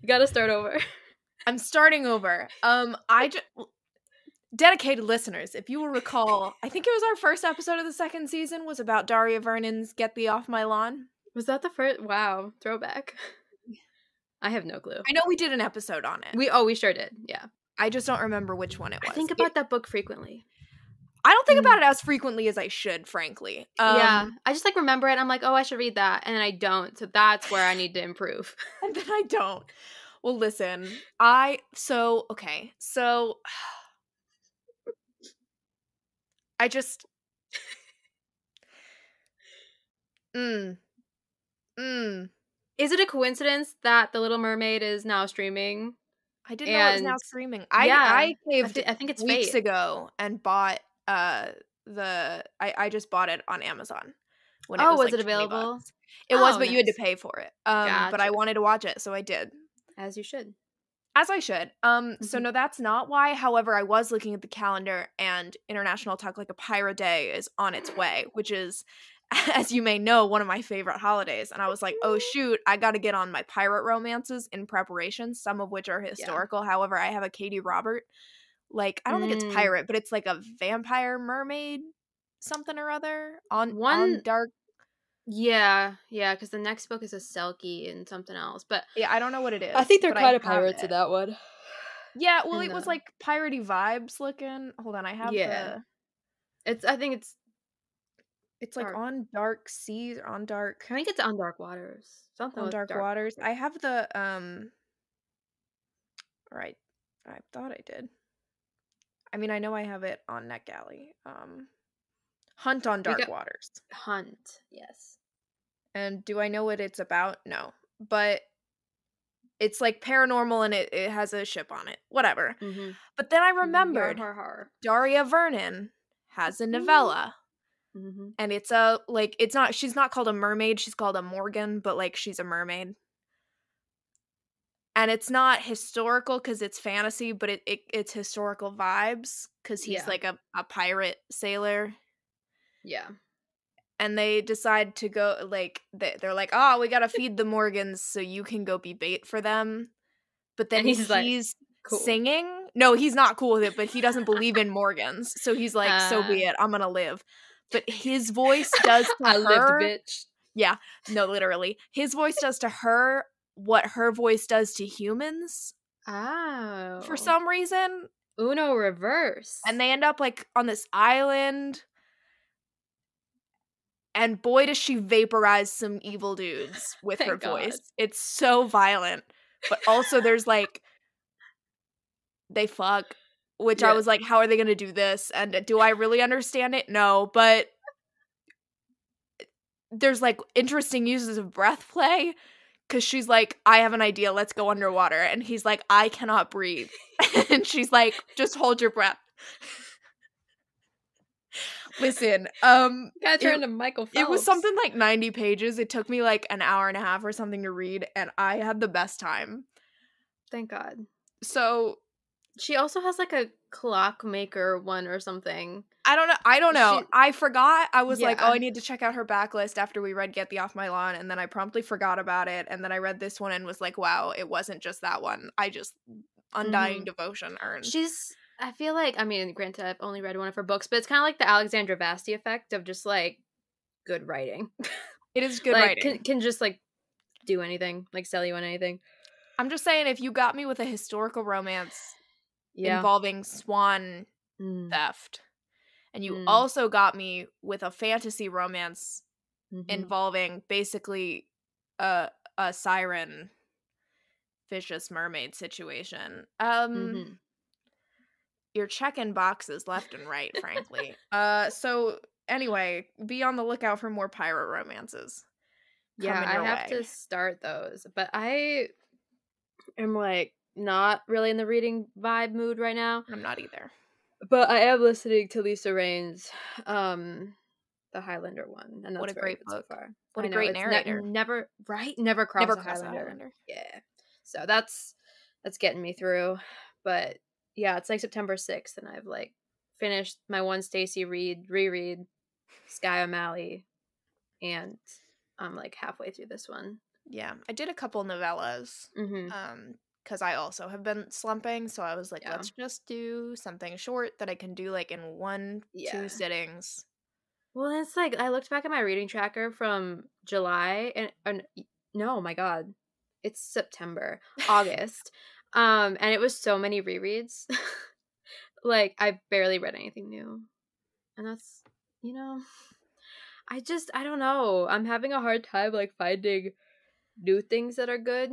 you gotta start over. I'm starting over. Um, I just dedicated listeners, if you will recall, I think it was our first episode of the second season was about Daria Vernon's "Get Thee Off My Lawn." Was that the first? Wow, throwback. I have no clue. I know we did an episode on it. We oh we sure did. Yeah. I just don't remember which one it was. I think about It- that book frequently. I don't think Mm. about it as frequently as I should, frankly. Um, yeah. I just like remember it. I'm like, oh, I should read that, and then I don't. So that's where I need to improve. and then I don't. Well, listen, I so okay, so I just mm mm. Is it a coincidence that The Little Mermaid is now streaming? I didn't know it was now streaming. I yeah, I I, caved I think it's weeks fate. ago and bought uh the I I just bought it on Amazon. When Oh, was, was like, it available? bucks. It was, Oh, but you had to pay for it. Um, but I wanted to watch it, so I did. As you should. As I should. Um, so Mhm. no, that's not why. However, I was looking at the calendar and International Talk Like a Pirate Day is on its way, which is, as you may know, one of my favorite holidays. And I was like, oh shoot, I gotta get on my pirate romances in preparation, some of which are historical. However, I have a Katie Robert. Like, I don't think Mm. it's pirate, but it's like a vampire mermaid something or other on One- on dark Yeah, yeah, because the next book is a Selkie and something else. But yeah, I don't know what it is. I think they're kind of pirates in that one. Yeah, well, it was like piratey vibes looking. Hold on, I have Yeah. the. It's I think it's It's like Dark. on dark seas, or on dark, I think it's on Dark Waters. Something on with dark, waters. I have the um. All right, I thought I did. I mean, I know I have it on NetGalley. Um, Hunt on Dark got- Waters. Hunt. Yes. And do I know what it's about? No, but it's like paranormal and it, it has a ship on it. Whatever. Mm-hmm. But then I remembered Har, har, Daria Vernon has a Mhm. novella. Mm-hmm. and it's a like it's not she's not called a mermaid she's called a morgan but like she's a mermaid and it's not historical because it's fantasy but it, it it's historical vibes because he's Yeah. like a, a pirate sailor Yeah. and they decide to go like they, they're like oh we gotta feed the morgans so you can go be bait for them but then And he's he's, like, Cool. singing no he's not cool with it but he doesn't believe in morgans so he's like so uh. be it i'm gonna live but his voice does to I her, lived, bitch. Yeah. No, literally. His voice does to her what her voice does to humans Oh. for some reason. Uno reverse. And they end up like on this island. And boy, does she vaporize some evil dudes with her God. voice. It's so violent. But also, there's like, they fuck, which I was like, how are they going to do this? And uh, do I really understand it? No, but eh, there's like interesting uses of breath play because she's like, I have an idea, let's go underwater. And he's like, I cannot breathe. and she's like, just hold your breath. Listen, um, Gotta turn to Michael Phelps. it was something like 90 pages. It took me like an hour and a half or something to read, and I had the best time. Thank God. So She also has like a clockmaker one or something. I don't know. I don't know. She- I forgot. I was like, oh, I need to check out her backlist after we read Get Thee Off My Lawn, and then I promptly forgot about it. And then I read this one and was like, wow, it wasn't just that one. I just undying mm. devotion earned. She's. I feel like. I mean, granted, I've only read one of her books, but it's kind of like the Alexandra Vasti effect of just like good writing. it is good like writing. Can, can just like do anything, like sell you on anything. I'm just saying, if you got me with a historical romance Yeah. involving swan Mm, theft, and you Mm. also got me with a fantasy romance mhm. involving basically a a siren vicious mermaid situation. Um Mhm. you're checking boxes left and right, frankly. uh so anyway, be on the lookout for more pirate romances. Yeah, I have way. to start those, but I am like not really in the reading vibe mood right now. I'm not either. But I am listening to Lisa Rain's um the Highlander one, and that's What a great so book. far. What I a know, great it's ne- narrator. never right, never cross Never cross Highlander. Highlander. Yeah, so that's that's getting me through. But yeah, it's like September sixth, and I've like finished my one Stacy read reread, Skye O'Malley, and I'm like halfway through this one. Yeah, I did a couple novellas. Mm-hmm. Um, because I also have been slumping, so I was like, Yeah. let's just do something short that I can do like in one, Yeah. two sittings. Well, it's like I looked back at my reading tracker from July and, and no, my God, it's September, August, um, and it was so many rereads. like I barely read anything new, and that's you know, I just I don't know. I'm having a hard time like finding new things that are good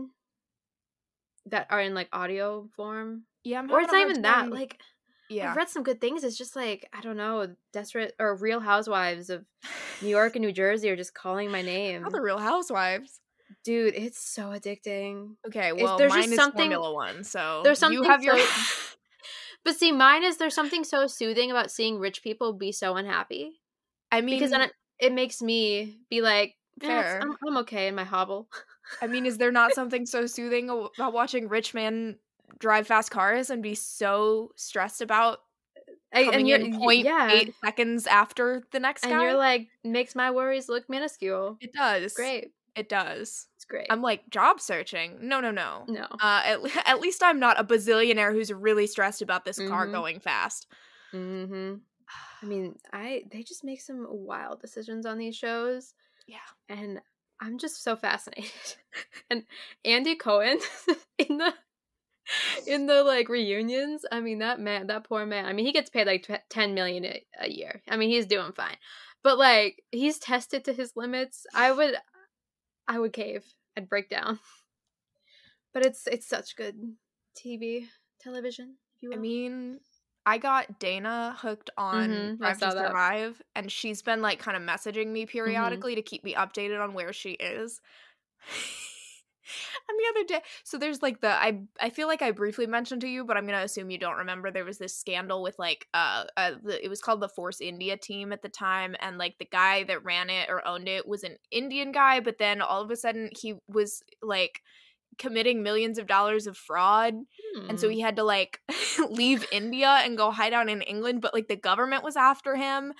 that are in like audio form, Yeah, I'm or it's not even that. Like yeah. I've read some good things. It's just like I don't know, desperate or Real Housewives of New York and New Jersey are just calling my name. Not the Real Housewives. Dude, it's so addicting. Okay, well, there's mine just is something- Formula One, so there's something you have your. so- But see, mine is there's something so soothing about seeing rich people be so unhappy I mean, because then it, it makes me be like, "Eh, Fair. I'm, I'm okay in my hobble. I mean, is there not something so soothing about watching rich men drive fast cars and be so stressed about I- coming you're in point yeah, eight seconds after the next and guy? you're like makes my worries look minuscule. it does. It's great. It does. It's great. I'm like job searching. No, no, no. no. Uh, at, at least I'm not a bazillionaire who's really stressed about this car Mhm. going fast. Mm-hmm. I mean, I they just make some wild decisions on these shows. Yeah. and I'm just so fascinated. and Andy Cohen in the in the like reunions, I mean that man, that poor man. I mean, he gets paid like tw- 10 million a, a year. I mean, he's doing fine. But like he's tested to his limits. I would I would cave. I'd break down. But it's it's such good TV, television, if you will. I mean, I got Dana hooked on Mhm, I Drive to saw that. Mm-hmm. Survive, and she's been like kind of messaging me periodically to keep me updated on where she is. and the other day, so there's like the I I feel like I briefly mentioned to you, but I'm gonna assume you don't remember. There was this scandal with like uh, uh the, it was called the Force India team at the time, and like the guy that ran it or owned it was an Indian guy, but then all of a sudden he was like committing millions of dollars of fraud and so Hmm. he had to like leave India and go hide out in England, but like the government was after him.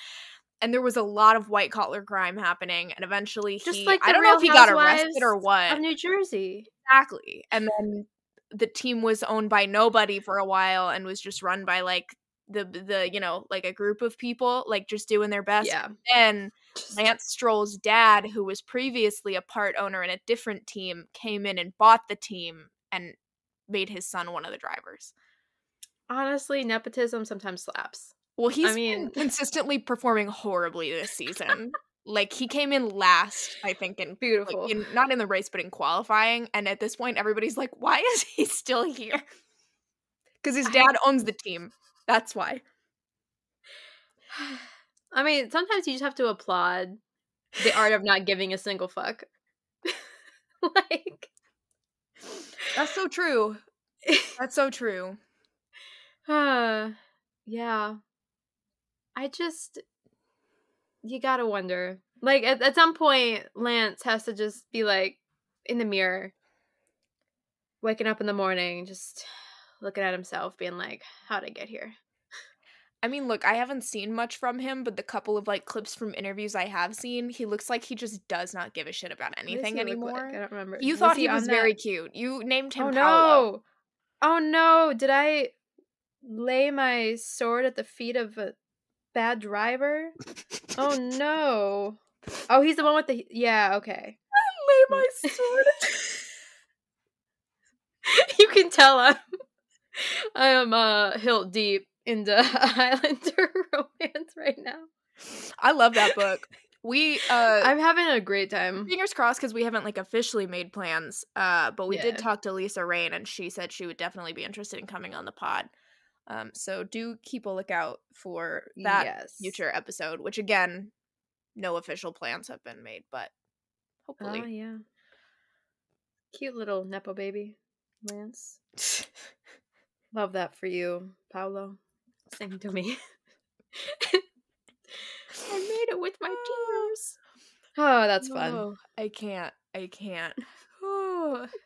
And there was a lot of white collar crime happening, and eventually Just he like I don't know if he got arrested or what of New Jersey. exactly. And then the team was owned by nobody for a while and was just run by like the the you know like a group of people like just doing their best. Yeah. Then Lance Stroll's dad, who was previously a part owner in a different team, came in and bought the team and made his son one of the drivers. Honestly, nepotism sometimes slaps. Well, he's mean- been consistently performing horribly this season. like he came in last, I think, in Beautiful. like, in, not in the race, but in qualifying. And at this point, everybody's like, "Why is he still here?" Because his I- dad owns the team. That's why. I mean, sometimes you just have to applaud the art of not giving a single fuck. like, That's so true. That's so true. uh, yeah. I just, you gotta wonder. Like, at, at some point, Lance has to just be like in the mirror, waking up in the morning, just looking at himself, being like, how'd I get here? I mean, look, I haven't seen much from him, but the couple of like clips from interviews I have seen, he looks like he just does not give a shit about anything he anymore. like? I don't remember. You Was thought he, on was that- very cute. You named him Oh Paolo. no! Oh no! Did I lay my sword at the feet of a bad driver? Oh no! Oh, he's the one with the yeah. Okay, I Lay my sword. you can tell I'm I am uh hilt deep into Highlander romance right now. I love that book. We uh I'm having a great time. fingers crossed because we haven't like officially made plans. Uh but we did talk to Lisa Rain and she said she would definitely be interested in coming on the pod. Um so do keep a lookout for that yes. future episode, which again, no official plans have been made, but Oh hopefully. yeah. Cute little nepo baby, Lance. Love that for you, Paolo. Sing to me. I made it with my tears. Oh, that's fun. Oh, I can't. I can't. Oh.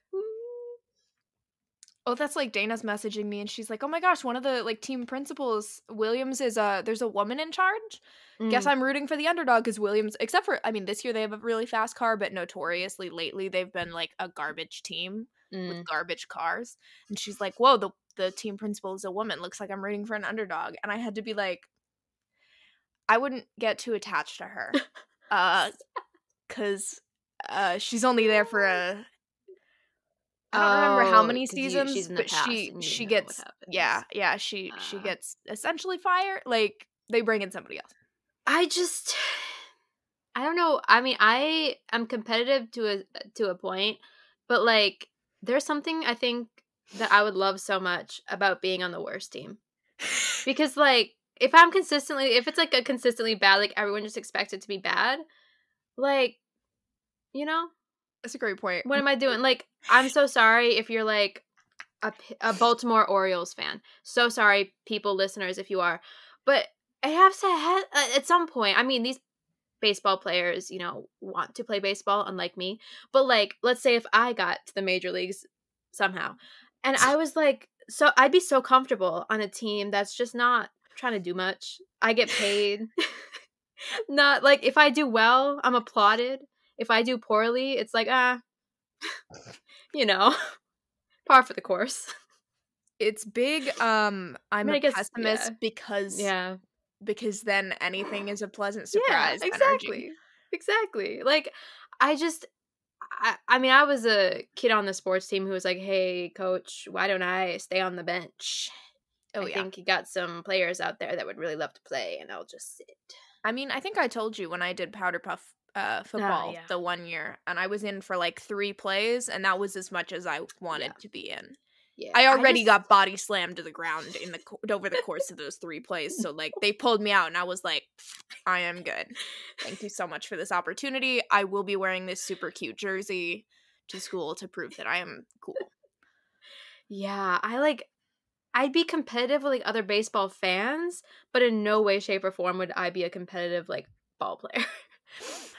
Oh, that's like Dana's messaging me and she's like, "Oh my gosh, one of the like team principals, Williams is uh there's a woman in charge. Guess Mm. I'm rooting for the underdog cuz Williams except for I mean, this year they have a really fast car, but notoriously lately they've been like a garbage team Mm. with garbage cars." And she's like, "Whoa, the the team principal is a woman. Looks like I'm rooting for an underdog." And I had to be like I wouldn't get too attached to her. Uh cuz uh she's only there for a I don't remember how many many 'cause you- seasons, the but she she gets yeah yeah she she Ah. gets essentially fired. Like they bring in somebody else. I just I don't know. I mean, I am competitive to a to a point, but like there's something I think that I would love so much about being on the worst team. Because like if I'm consistently if it's like a consistently bad, like everyone just expects it to be bad, like you know, That's a great point. what am I doing? Like I'm so sorry if you're like a, a Baltimore Orioles fan. So sorry, people, listeners, if you are. But I have to ha- uh, at some point. I mean, these baseball players, you know, want to play baseball, unlike me. But like, let's say if I got to the major leagues somehow, and I was like, so I'd be so comfortable on a team that's just not trying to do much. I get paid. not like if I do well, I'm applauded. If I do poorly, it's like ah, you know, par for the course. It's big. Um, I'm mean, I a guess- pessimist yeah. because Yeah, because then anything is a pleasant yeah, surprise. energy. exactly, exactly. Like I just. I, I mean, I was a kid on the sports team who was like, "Hey, coach, why don't I stay on the bench? Oh I yeah. think you got some players out there that would really love to play, and I'll just sit." I mean, I think I told you when I did powder puff uh, football Ah, yeah. the one year, and I was in for like three plays, and that was as much as I wanted Yeah. to be in. Yeah, I already just- got body slammed to the ground in the over the course of those three plays. So like they pulled me out, and I was like, I am good. Thank you so much for this opportunity. I will be wearing this super cute jersey to school to prove that I am cool. Yeah, I like I'd be competitive with like other baseball fans, but in no way, shape, or form would I be a competitive like ball player.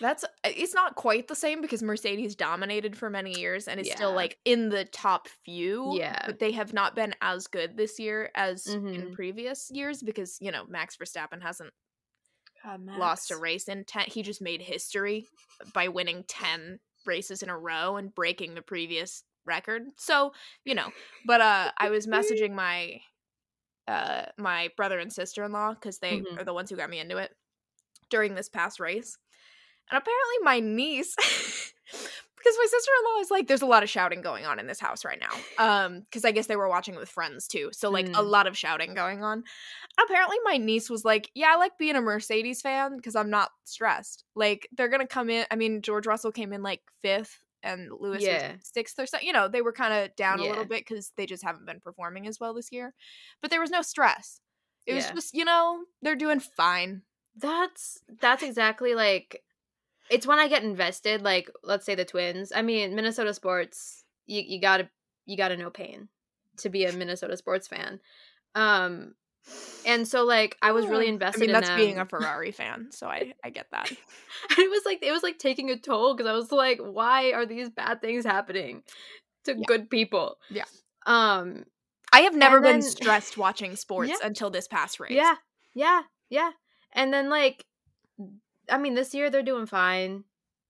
That's uh, it's not quite the same because Mercedes dominated for many years and is still like in the top few. Yeah. But they have not been as good this year as in Mhm. previous years because, you know, Max Verstappen hasn't lost a race in 10 he just made history by winning 10 races in a row and breaking the previous record so you know but uh i was messaging my uh my brother and sister-in-law because they Mhm. are the ones who got me into it during this past race and apparently my niece because my sister-in-law is like there's a lot of shouting going on in this house right now um because i guess they were watching with friends too so like a Mm. lot of shouting going on. Apparently my niece was like yeah i like being a mercedes fan because i'm not stressed. Like they're gonna come in i mean george russell came in like fifth and lewis Yeah. was sixth or so you know they were kind of down a little bit because they just haven't been performing as well this year but there was no stress. It was just you know they're doing fine. That's that's exactly like it's when I get invested, like let's say the twins. I mean, Minnesota sports, you, you gotta you gotta know pain to be a Minnesota sports fan. Um and so like I was really invested i mean in that's being a ferrari fan so i i get that it was like it was like taking a toll because I was like, why are these bad things happening to Yeah. good people? Yeah. Um. i have never And been then- stressed watching sports Yeah. until this past race Yeah. Yeah. Yeah. And then like, I mean, this year they're doing fine.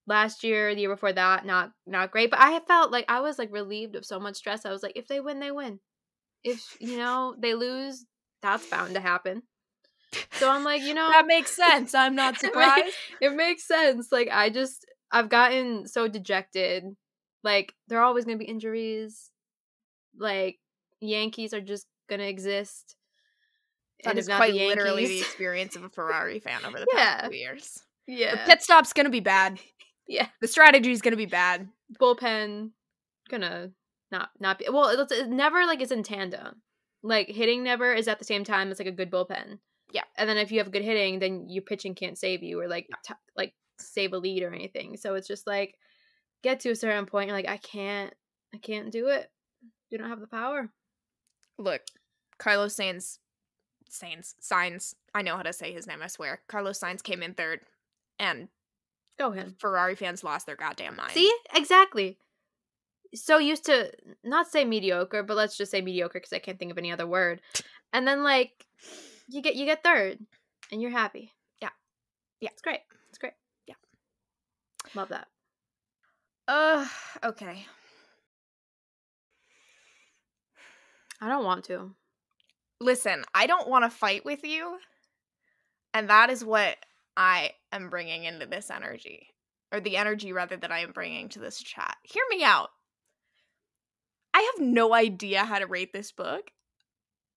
Last year, the year before that, not not great. But I felt like I was like relieved of so much stress. I was like, if they win, they win. If you know they lose, that's bound to happen. So I'm like, you know, that makes sense i'm not surprised it makes sense. Like I just I've gotten so dejected. Like there are always gonna be injuries. Like Yankees are just gonna exist. That And is not quite the literally the experience of a Ferrari fan over the Yeah. past few years. The yeah, pit stop's gonna be bad. yeah. The strategy's gonna be bad. Bullpen gonna not not be well. It's, it's never like it's in tandem. Like hitting never is at the same time as like a good bullpen. Yeah. and then if you have good hitting, then your pitching can't save you or like t- like save a lead or anything. So it's just like get to a certain point, you're like I can't, I can't do it. You don't have the power. Look, Carlos Sainz, Sainz, Signs. I know how to say his name. I swear. Carlos Sainz came in third, and Go ahead. Ferrari fans lost their goddamn mind. See exactly. So used to not say mediocre, but let's just say mediocre because I can't think of any other word. And then like you get you get third, and you're happy. Yeah. Yeah. it's great. It's great. Yeah. love that. Uh, okay. I don't want to. Listen, I don't want to fight with you. And that is what I am bringing into this energy. Or the energy, rather, that I am bringing to this chat. Hear me out. I have no idea how to rate this book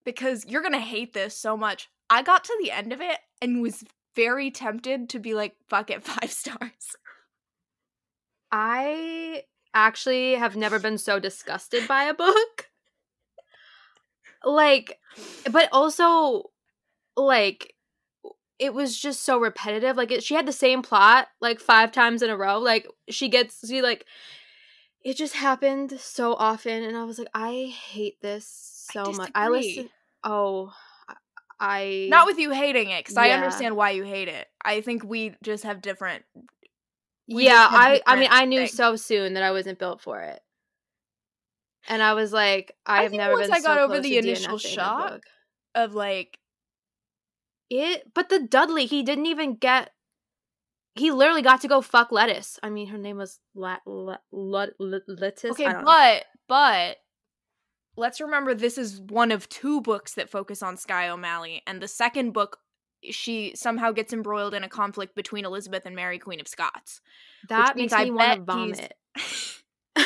because you're going to hate this so much. I got to the end of it and was very tempted to be like, fuck it, five stars. I actually have never been so disgusted by a book. Like, but also, like, it was just so repetitive. Like, it, she had the same plot like five times in a row. Like, she gets, she like, it just happened so often, and I was like, I hate this so much. I listen. Oh, I not with you hating it because I understand why you hate it. I think we just have different. yeah, have I I mean I knew things. so soon that I wasn't built for it. And I was like, I, I have think never once been I got so over the initial shock. Of like, It but the Dudley, he didn't even get he literally got to go fuck lettuce. I mean, her name was La- La- La- Lettice. okay, I don't know. but but let's remember this is one of two books that focus on Skye O'Malley, and the second book she somehow gets embroiled in a conflict between Elizabeth and Mary, Queen of Scots. that means makes I me want to vomit.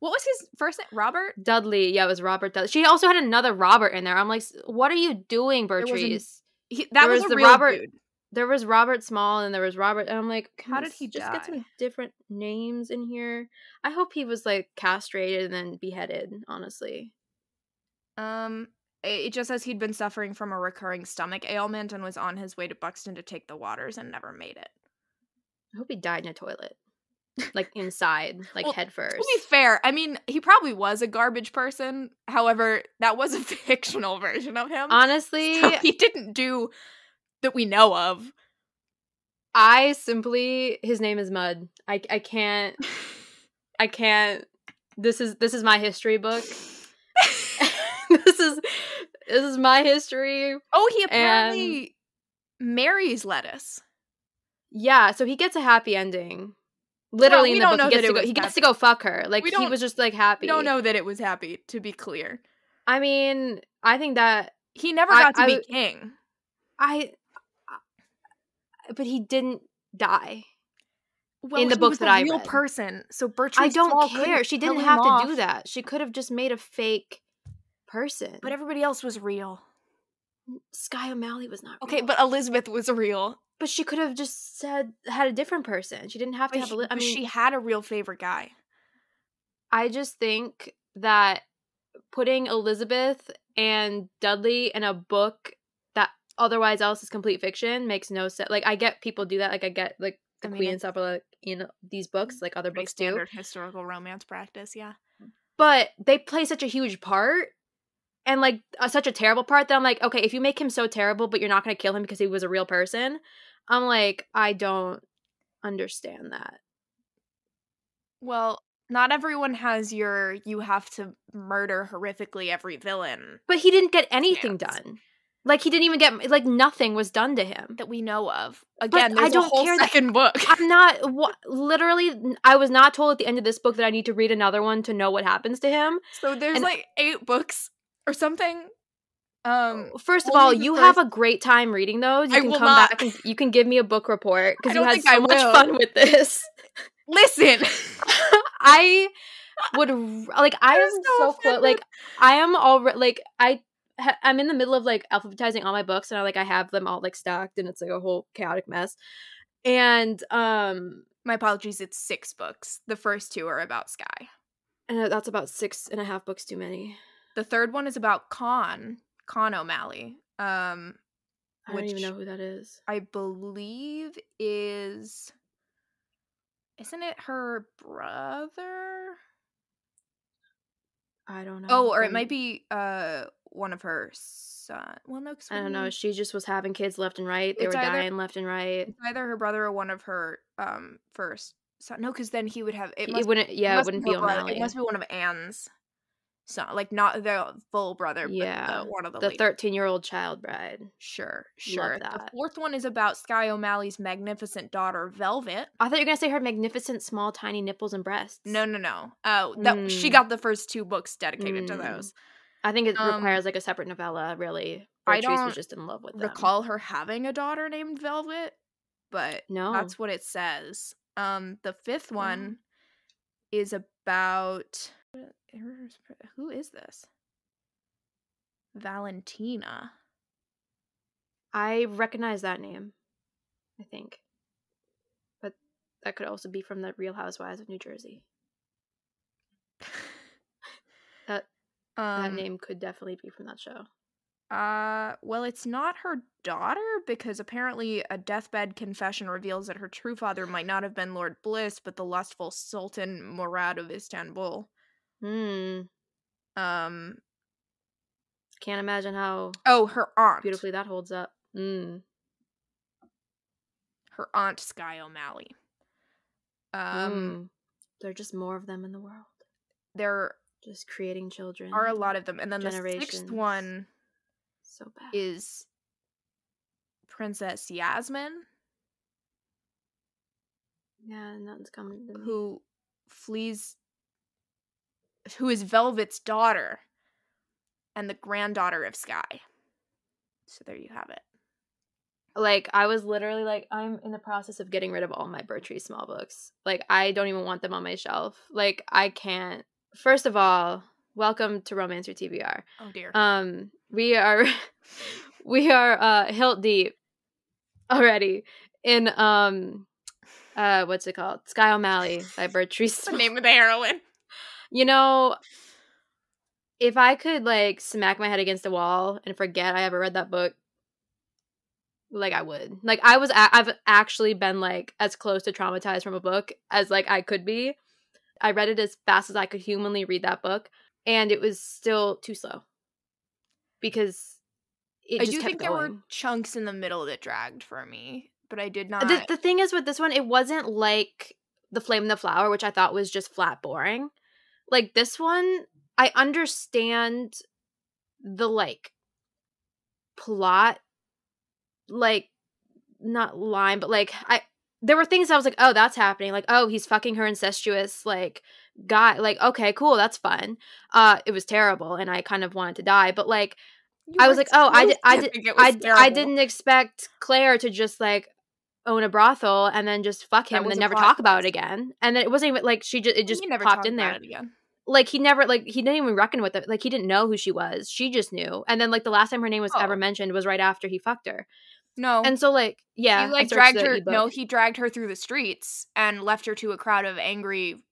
what was his first name? Robert. Dudley, yeah, it was Robert Dudley. She also had another Robert in there. I'm like, what are you doing, Bertrice? He, that There was, was the Robert- dude. there was Robert Small and there was Robert and I'm like, How did he just get some different names in here? I hope he was like castrated and then beheaded, honestly. Um, it just says he'd been suffering from a recurring stomach ailment and was on his way to Buxton to take the waters and never made it. I hope he died in a toilet. Like inside, like Well, head first. To be fair, I mean, he probably was a garbage person. However, that was a fictional version of him. Honestly, So he didn't do that we know of. I simply his name is Mud. I I can't I can't this is this is my history book. this is this is my history. Oh, he apparently marries Lettice. Yeah, so he gets a happy ending. Literally we in the book, he gets to go. He gets to go fuck her. Like he was just like happy. We don't know that it was happy, to be clear. I mean, I think that He never I- got to I be king. I, but he didn't die. Well, in the he book was that a I real read. person. So Bertrand, I don't care. She didn't have to do that. She could have just made a fake person. But everybody else was real. Skye O'Malley was not. Okay, but Elizabeth was real. But she could have just said had a different person. She didn't have to But have a. he- Li- I mean, she had a real favorite guy. I just think that putting Elizabeth and Dudley in a book that otherwise else is complete fiction makes no sense. Like I get people do that. Like I get like the I mean, Queen and stuff are like in these books, like other books do. standard historical romance practice, yeah. But they play such a huge part. And like uh, such a terrible part that I'm like, okay, if you make him so terrible, but you're not going to kill him because he was a real person, I'm like, I don't understand that. Well, not everyone has your you have to murder horrifically every villain But he didn't get anything done. Like he didn't even get like nothing was done to him. that we know of. Again, I don't a whole care that- second book. I'm not wha- literally. I was not told at the end of this book that I need to read another one to know what happens to him. so there's and- like eight books or something. Um First of all, you have a great time reading those. You I can will come not. back and you can give me a book report because you had so I much fun with this. listen. I would like. I I'm so so close. Like I am already like I. ha- I'm in the middle of like alphabetizing all my books, and I like I have them all like stacked, and it's like a whole chaotic mess. And um, My apologies, it's six books. The first two are about Skye. and that's about six and a half books too many. The third one is about Con, Con O'Malley. Um I don't even know who that is. I believe is isn't it her brother? I don't know. Oh, or it might be uh one of her son. Well, no, I don't know. She just was having kids left and right. They were either- dying left and right. It's either her brother or one of her um first son. No, because then he would have it. It, wouldn't. Yeah, it must wouldn't be O'Malley. It must be one of Anne's son, like not the full brother, but Yeah. the, one of the, The 13 year old child bride. Sure, sure. The fourth one is about Skye O'Malley's magnificent daughter, Velvet. I thought you were going to say her magnificent, small, tiny nipples and breasts. No, no, no. Uh, that she Mm. got the first two books dedicated to Mm. those. I think it Um, requires like a separate novella, really. I don't was just in love with them. Recall her having a daughter named Velvet, but No. that's what it says. Um, the fifth Oh. one is about who is this? Valentina. I recognize that name, I think. But that could also be from the Real Housewives of New Jersey. That that Um, name could definitely be from that show. Uh, well, it's not her daughter because apparently a deathbed confession reveals that her true father might not have been Lord Bliss, but the lustful Sultan Murad of Istanbul. Hmm. Um, Can't imagine how oh, her aunt, beautifully that holds up. Mm. her aunt Skye O'Malley. Um, Mm. There are just more of them in the world. there Just creating children. are a lot of them, and then the sixth one So bad. is Princess Yasmin, yeah, nothing's coming who flees, who is Velvet's daughter, and the granddaughter of Skye. So there you have it. like I was literally like I'm in the process of getting rid of all my Bertrice Small books. Like I don't even want them on my shelf. Like I can't. First of all, welcome to Romance Your TBR. Oh dear. Um we are we are uh hilt deep already in um uh what's it called? Skye O'Malley by What's the name of the heroine? You know, if I could like smack my head against a wall and forget I ever read that book, like I would. Like I was, I've actually been like as close to traumatized from a book as like I could be. I read it as fast as I could humanly read that book, and it was still too slow because it I do think there were chunks in the middle that dragged for me, but I did not. The, the thing is with this one, it wasn't like the flame and the flower, which I thought was just flat boring. Like this one, I understand the like plot, like not line, but like I there were things I was like, oh, that's happening. Like, oh, he's fucking her incestuous like guy. Like, okay, cool, that's fun. Uh, it was terrible, and I kind of wanted to die, but like You I was like, oh, I did, I did, I, d- I terrible. didn't expect Claire to just like own a brothel and then just fuck him and then never talk about it again. And then it wasn't even like she just it just popped in there. again. Like he never like he didn't even reckon with it. Like he didn't know who she was. She just knew. And then like the last time her name was ever Oh. mentioned was right after he fucked her. No, And so like yeah, he like dragged her. ebook. No, he dragged her through the streets and left her to a crowd of angry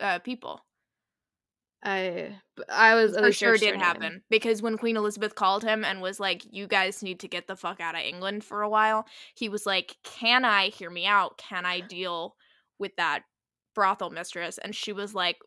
uh, people. I I was For sure did happen because when Queen Elizabeth called him and was like, "You guys need to get the fuck out of England for a while," he was like, "Can I hear me out? Can I deal with that brothel mistress?" And she was like,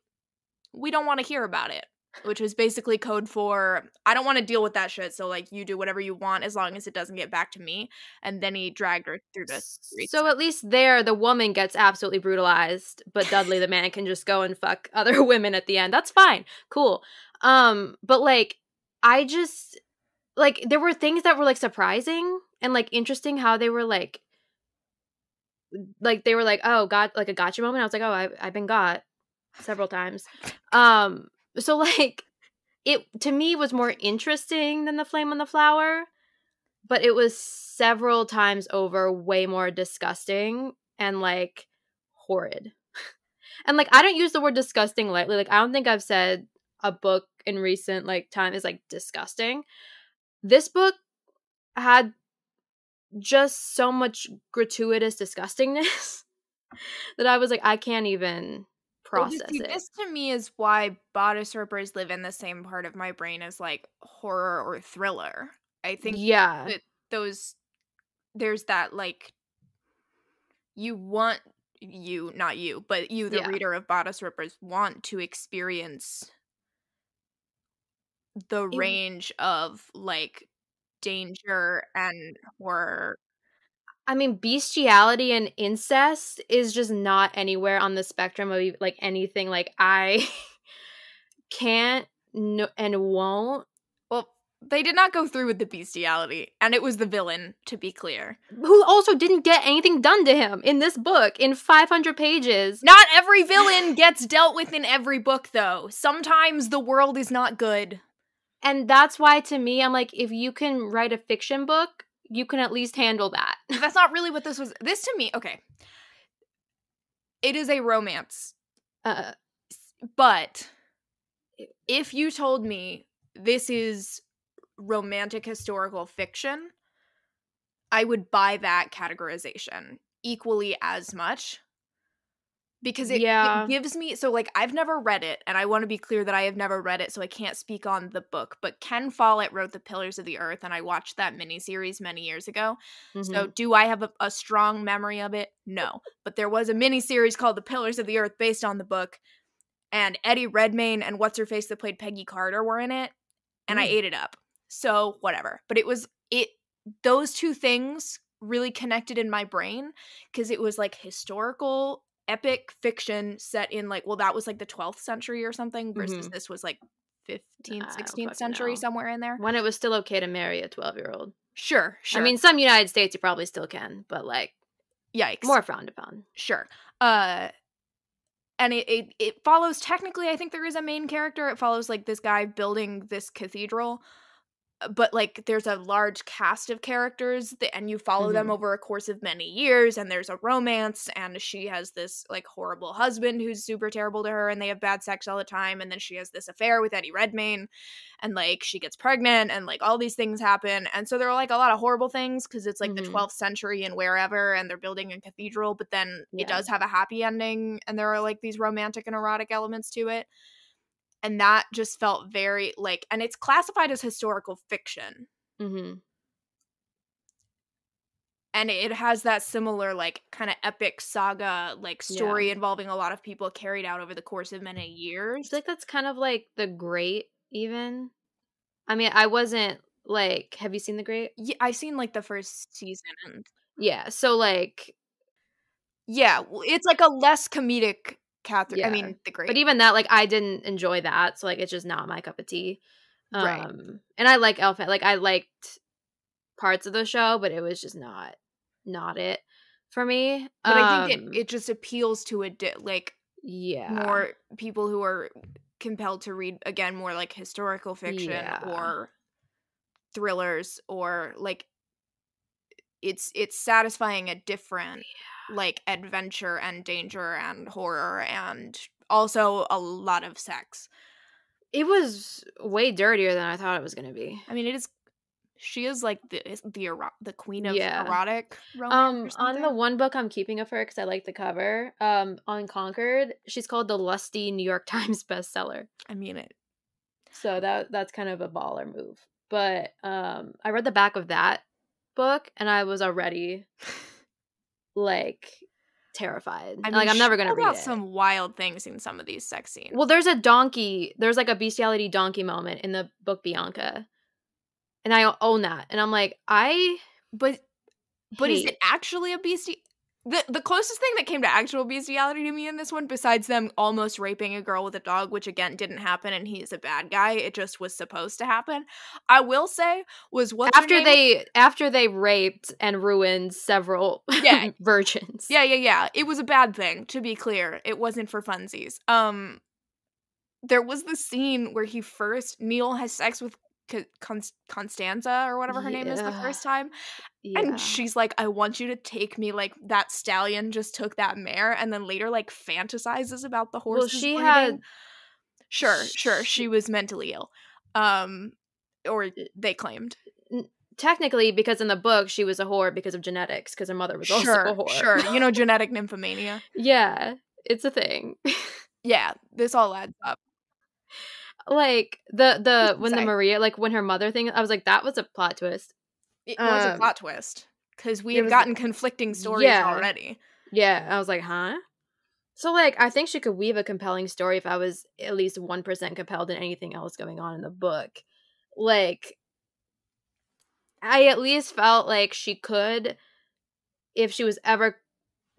"We don't want to hear about it." Which was basically code for I don't want to deal with that shit. So like, you do whatever you want as long as it doesn't get back to me. And then he dragged her through the. So at least there, the woman gets absolutely brutalized, but Dudley, the man, can just go and fuck other women at the end. That's fine, cool. Um, but like, I just like there were things that were like surprising and like interesting how they were like, like they were like, oh, got like a gotcha moment. I was like, oh, I, I've been got several times. Um, so like, it to me was more interesting than the flame on the flower but it was several times over way more disgusting and like horrid. and like I don't use the word disgusting lightly. Like I don't think I've said a book in recent like time is like disgusting. This book had just so much gratuitous disgustingness that I was like I can't even process see, it. This to me is why bodice rippers live in the same part of my brain as like horror or thriller. I think yeah. that those there's that like you want you not you but you the Yeah. reader of bodice rippers want to experience the range of like danger and horror I mean, bestiality and incest is just not anywhere on the spectrum of like anything. Like, I can't no, and won't. Well, they did not go through with the bestiality, and it was the villain, to be clear. Who also didn't get anything done to him in this book in 500 pages. Not every villain gets dealt with in every book, though. Sometimes the world is not good. And that's why, to me, I'm like, if you can write a fiction book, you can at least handle that. That's not really what this was. This to me, okay. It is a romance, Uh, but if you told me this is romantic historical fiction, I would buy that categorization equally as much. Because it, Yeah. it gives me so like I've never read it, and I want to be clear that I have never read it, so I can't speak on the book. But Ken Follett wrote The Pillars of the Earth, and I watched that miniseries many years ago. So mhm. do I have a, a strong memory of it? No. But there was a mini series called The Pillars of the Earth based on the book. And Eddie Redmayne and what's her face that played Peggy Carter were in it. And I Mm. ate it up. So whatever. But it was it those two things really connected in my brain because it was like historical epic fiction set in like well that was like the 12th century or something versus Mhm. this was like 15th 16th century know. somewhere in there when it was still okay to marry a 12 year old. sure sure I mean, some United States you probably still can, but like yikes more frowned upon. sure uh and it, it it follows technically i think there is a main character it follows like this guy building this cathedral but like there's a large cast of characters that, and you follow them Mhm. over a course of many years and there's a romance and she has this like horrible husband who's super terrible to her and they have bad sex all the time and then she has this affair with eddie redmayne and like she gets pregnant and like all these things happen and so there are like a lot of horrible things because it's like the Mhm. 12th century and wherever and they're building a cathedral but then Yeah. it does have a happy ending and there are like these romantic and erotic elements to it and that just felt very like and it's classified as historical fiction hmm and it has that similar like kind of epic saga like Yeah. story involving a lot of people carried out over the course of many years like that's kind of like the Great, even. I mean, I wasn't like, have you seen the Great? yeah, i've seen like the first season Yeah. So like, yeah it's like a less comedic catherine i mean the great but even that, like, I didn't enjoy that. So like, it's just not my cup of tea. Um, Right. And I like Elle Fanning. Like, I liked parts of the show, but it was just not, not it for me. but i think Um, it, it just appeals to a di- like yeah more people who are compelled to read again more like historical fiction Yeah. or thrillers or like it's it's satisfying a different like adventure and danger and horror and also a lot of sex It was way dirtier than I thought it was gonna be. i mean it is she is like the the ero- the queen of Yeah. erotic romance Um, on the one book I'm keeping of her because I like the cover. Um, on Concord, she's called the lusty New York Times bestseller. i mean it So that that's kind of a baller move. But um, I read the back of that book and I was already like terrified. I mean, like I'm never gonna read out it. some wild things in some of these sex scenes Well, there's a donkey. There's like a bestiality donkey moment in the book Bianca, and I own that. And I'm like, I but but is it actually a beastie the the closest thing that came to actual bestiality to me in this one besides them almost raping a girl with a dog which again didn't happen and he's a bad guy it just was supposed to happen i will say was what after they after they raped and ruined several Yeah. virgins. yeah yeah yeah it was a bad thing to be clear it wasn't for funsies um there was the scene where he first neil has sex with Const- constanza or whatever her name is the first time Yeah. And she's like, I want you to take me like that stallion just took that mare, and then later like fantasizes about the horse. well, she had sure, sure, she was mentally ill, um, or they claimed. technically because in the book she was a whore because of genetics because her mother was also a whore. sure, you know, genetic nymphomania. yeah, it's a thing. Yeah, this all adds up. Like the the can when the. Maria like when her mother thing, I was like that was a plot twist. It was a Um, plot twist because we it have gotten conflicting stories Yeah. already. Yeah, I was like, huh? So like I think she could weave a compelling story if I was at least 1% compelled in anything else going on in the book. Like I at least felt like she could if she was ever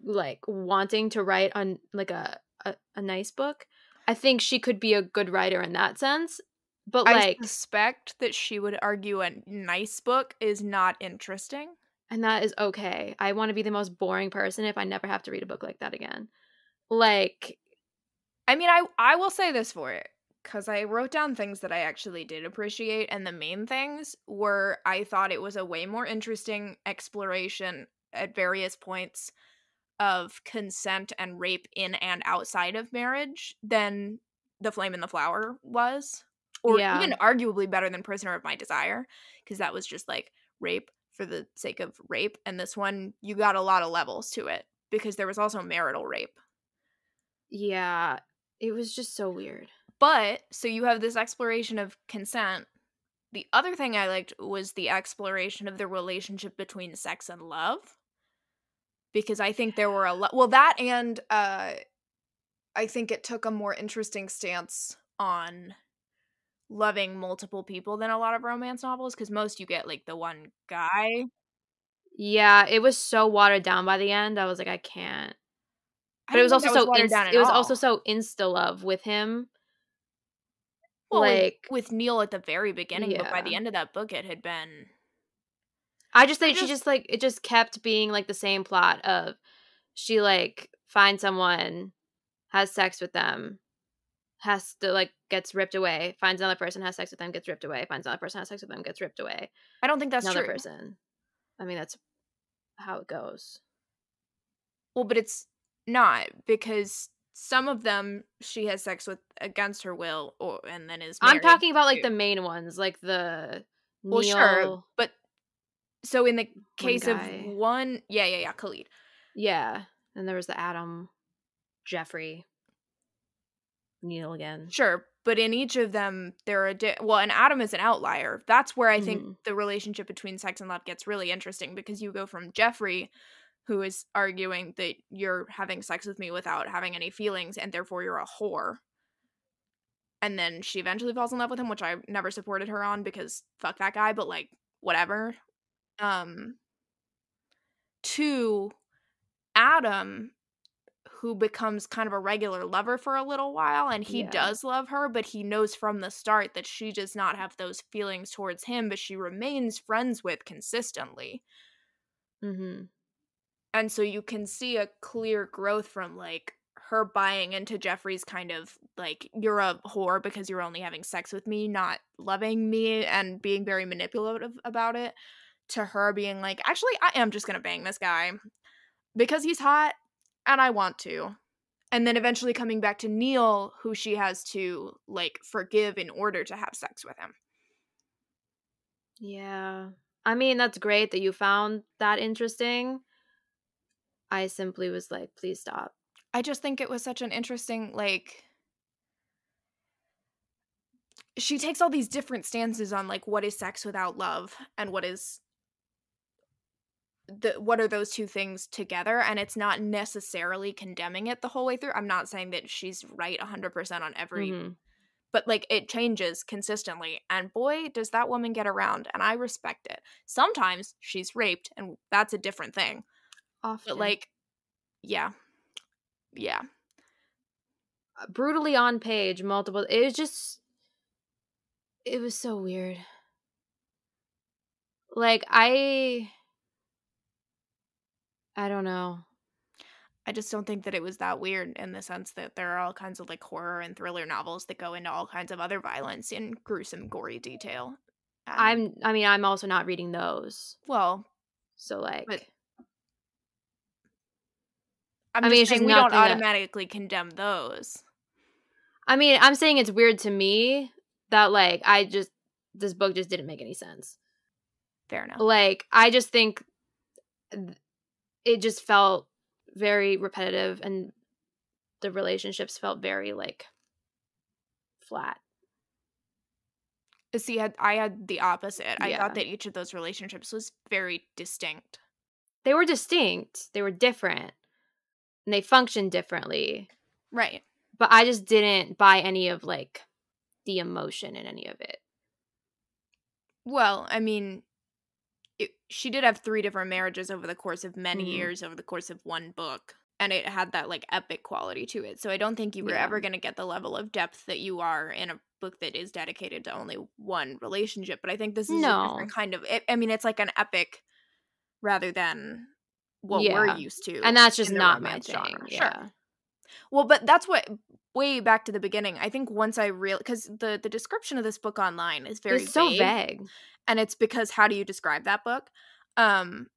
like wanting to write on like a, a a nice book. I think she could be a good writer in that sense. But I like suspect that she would argue a nice book is not interesting. and that is okay. I want to be the most boring person if I never have to read a book like that again. Like I mean, I I will say this for it because I wrote down things that I actually did appreciate, and the main things were I thought it was a way more interesting exploration at various points of consent and rape in and outside of marriage than The Flame and the Flower was, or Yeah. even arguably better than Prisoner of My Desire, because that was just like rape for the sake of rape, and this one you got a lot of levels to it because there was also marital rape. yeah, it was just so weird. But so you have this exploration of consent. The other thing I liked was the exploration of the relationship between sex and love. Because I think there were a lot well that and uh I think it took a more interesting stance on loving multiple people than a lot of romance novels because most you get like the one guy. Yeah, it was so watered down by the end. I was like, I can't. I But it was also that so watered inst- down it was also so insta love with him. well, like- with Neil at the very beginning, but by the end of that book it had been I just I think she just- just like it just kept being like the same plot of she like finds someone, has sex with them, has to like gets ripped away, finds another person, has sex with them, gets ripped away, finds another person, has sex with them, gets ripped away. I don't think that's another true. person. I mean that's how it goes. Well, but it's not because some of them she has sex with against her will, or and then is. I'm talking about like the main ones, like the well, sure, but so in the case of one, yeah, yeah, yeah, Khalid. Yeah. And there was the Adam, Jeffrey, Neil again. Sure, but in each of them, there are di- well, and Adam is an outlier. That's where I think Mhm. the relationship between sex and love gets really interesting because you go from Jeffrey, who is arguing that you're having sex with me without having any feelings, and therefore you're a whore. And then she eventually falls in love with him, which I never supported her on because fuck that guy, but like whatever. Um to Adam who becomes kind of a regular lover for a little while and he Yeah. does love her but he knows from the start that she does not have those feelings towards him but she remains friends with consistently Mm-hmm. and so you can see a clear growth from like her buying into Jeffrey's kind of like you're a whore because you're only having sex with me not loving me and being very manipulative about it to her being like actually I am just going to bang this guy because he's hot and I want to. And then eventually coming back to Neil, who she has to like forgive in order to have sex with him. Yeah. I mean, that's great that you found that interesting. I simply was like, please stop. I just think it was such an interesting like she takes all these different stances on like what is sex without love and what is the what are those two things together and it's not necessarily condemning it the whole way through. I'm not saying that she's right 100% on every Mhm. but like it changes consistently and boy does that woman get around and i respect it sometimes she's raped and that's a different thing Often. but like yeah yeah brutally on page, multiple. It was just, it was so weird. Like, I, I don't know. i just don't think that it was that weird in the sense that there are all kinds of like horror and thriller novels that go into all kinds of other violence in gruesome gory detail And- I'm, I mean, I'm also not reading those. well So, like, But- i'm I just mean, saying we don't nothing that- automatically condemn those I mean, I'm saying it's weird to me that, like, I just, this book just didn't make any sense. fair enough Like, I just think th- it just felt very repetitive and the relationships felt very, like, flat. see I, I had the opposite i thought that each of those relationships was very distinct They were distinct, they were different, and they functioned differently. right But I just didn't buy any of, like, the emotion in any of it. Well, I mean, she did have three different marriages over the course of many Mhm. years, over the course of one book. And it had that like epic quality to it. So I don't think you were Yeah. ever going to get the level of depth that you are in a book that is dedicated to only one relationship, but I think this is a No. different kind of. It, I mean, it's like an epic rather than what we're used to, and that's just not my thing. genre. Sure. Well, but that's what way back to the beginning. I think once I real because the the description of this book online is very it's so vague, vague. and it's because how do you describe that book? Um,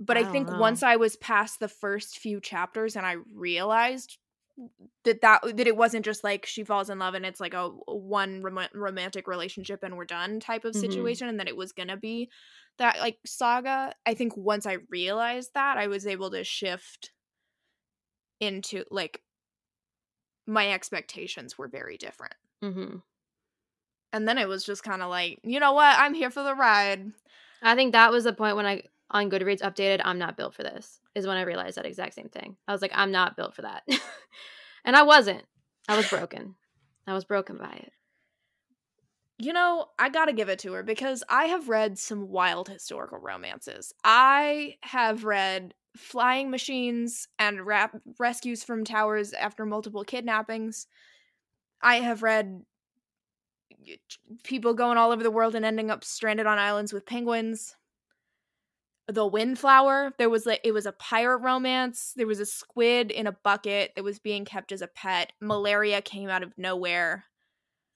but I I, think know. once I was past the first few chapters and I realized that that that it wasn't just like she falls in love and it's like a one rom- romantic relationship and we're done type of Mhm. situation and that it was gonna be that like saga i think once i realized that i was able to shift into like my expectations were very different hmm and then it was just kind of like you know what i'm here for the ride I think that was the point when I on Goodreads updated. I'm not built for this. Is when I realized that exact same thing. I was like, I'm not built for that, and I wasn't. I was broken. I was broken by it. You know, I gotta give it to her because I have read some wild historical romances. I have read Flying Machines and rap- Rescues from Towers after multiple kidnappings. I have read people going all over the world and ending up stranded on islands with penguins. The Windflower, there was like it was a pirate romance. There was a squid in a bucket that was being kept as a pet. Malaria came out of nowhere.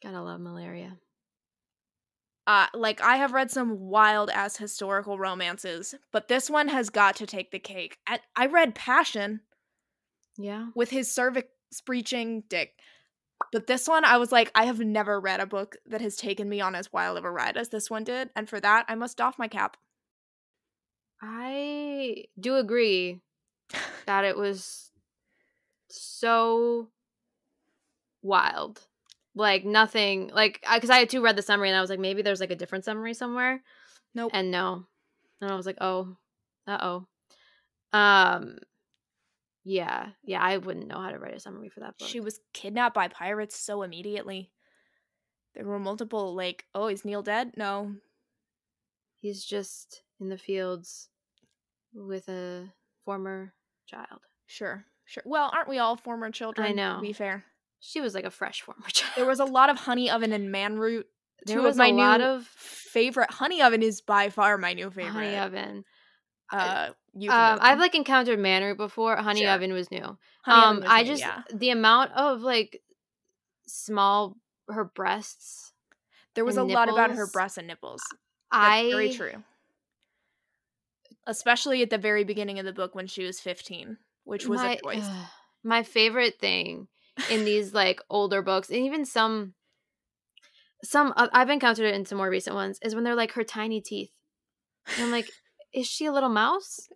Gotta love malaria. Uh like i have read some wild ass historical romances but this one has got to take the cake I, I read passion Yeah. with his cervix breaching dick but this one i was like i have never read a book that has taken me on as wild of a ride as this one did and for that i must doff my cap I do agree that it was so wild. Like nothing, like because I, had too read the summary and I was like, maybe there's like a different summary somewhere, nope. And no, and I was like, oh, uh oh, um, yeah, yeah, I wouldn't know how to write a summary for that book. she was kidnapped by pirates so immediately. There were multiple like oh is neil dead? No. He's just in the fields with a former child. sure sure. Well aren't we all former children I know. to be fair She was like a fresh former child. There was a lot of honey oven and man root. There Two was of my a lot of favorite honey oven is by far my new favorite. honey oven. Uh, Um, euphemism. I've like encountered manroot before. Honey Sure. oven was new. Honey um, was I new, just yeah. the amount of like small her breasts. there was a and lot about her breasts and nipples. That's I very true. Especially at the very beginning of the book when she was fifteen, which was my, a choice. ugh, my favorite thing in these like older books, and even some, some uh, I've encountered it in some more recent ones, is when they're like her tiny teeth. And I'm like, is she a little mouse?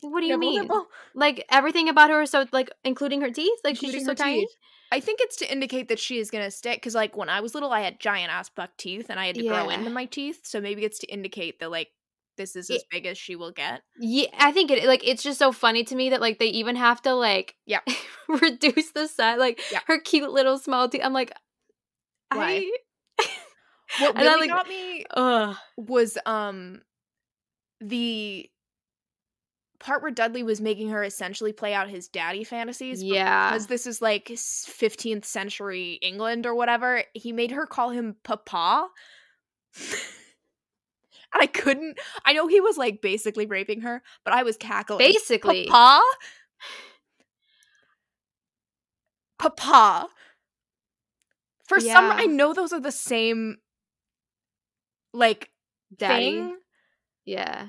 What do you mean? Like everything about her is so like including her teeth, like she's Including just so tiny. teeth. I think it's to indicate that she is gonna stick. Because like when I was little, I had giant ass buck teeth, and I had to grow into my teeth. So maybe it's to indicate that like this is It- as big as she will get. Yeah, I think it like it's just so funny to me that like they even have to like Yeah. reduce the size, like Yeah. her cute little small teeth. I'm like, Why? I, What And really I, like- got me ugh, was um the part where Dudley was making her essentially play out his daddy fantasies. yeah, Because this is like 15th century England or whatever, he made her call him Papa. and I couldn't. I know he was like basically raping her, but I was cackling. basically, Papa? Papa. For some, Yeah. I know those are the same, like, daddy, thing. yeah,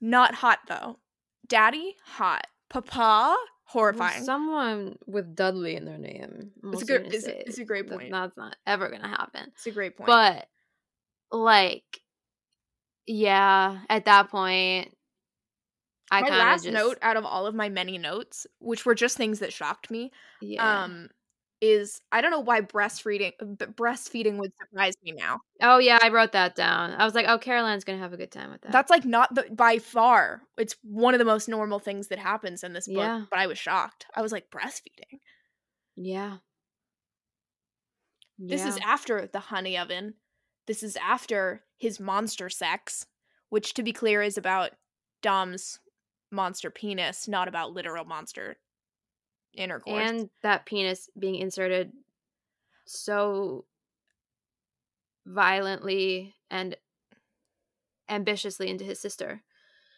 Not hot though. Daddy, hot. Papa, Well, horrifying. someone with Dudley in their name. It's a good. It's, it's a great point. That's not ever gonna happen. it's a great point. But like, yeah, at that point, I my kind of last just note out of all of my many notes, which were just things that shocked me, yeah. um, is I don't know why breastfeeding b- breastfeeding would surprise me now. oh yeah, I wrote that down. I was like, oh, Caroline's gonna have a good time with that. That's like not the by far. It's one of the most normal things that happens in this book. Yeah. But I was shocked. I was like breastfeeding. yeah. This is after the honey oven. This is after his monster sex, which to be clear is about Dom's monster penis, not about literal monster intercourse. and that penis being inserted so violently and ambitiously into his sister.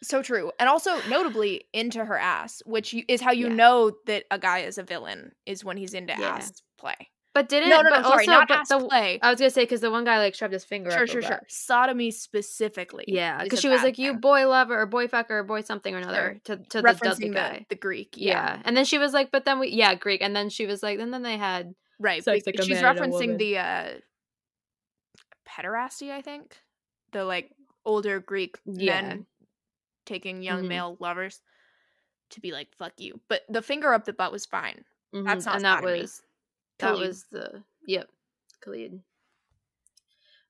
So true. And also notably into her ass, which is how you Yeah. know that a guy is a villain is when he's into Yeah. ass play. But didn't No, no, no, but sorry, also, not but ass the, play. I was gonna say because the one guy like shoved his finger. Sure, up sure, sure. Sodomy specifically. Yeah, because she was like, "You boy lover or boy fucker or boy something or another" to to the Dudley guy. the, the Greek. yeah. Yeah. and then she was like, "But then we yeah Greek," and then she was like, and then they had Right. Sex like she's man and a referencing the uh pederasty, I think. The like older Greek Yeah. men taking young Mhm. male lovers to be like, fuck you. But the finger up the butt was fine. That's mhm, not and that sodomy. Was that Khalid. was the yep Khalid.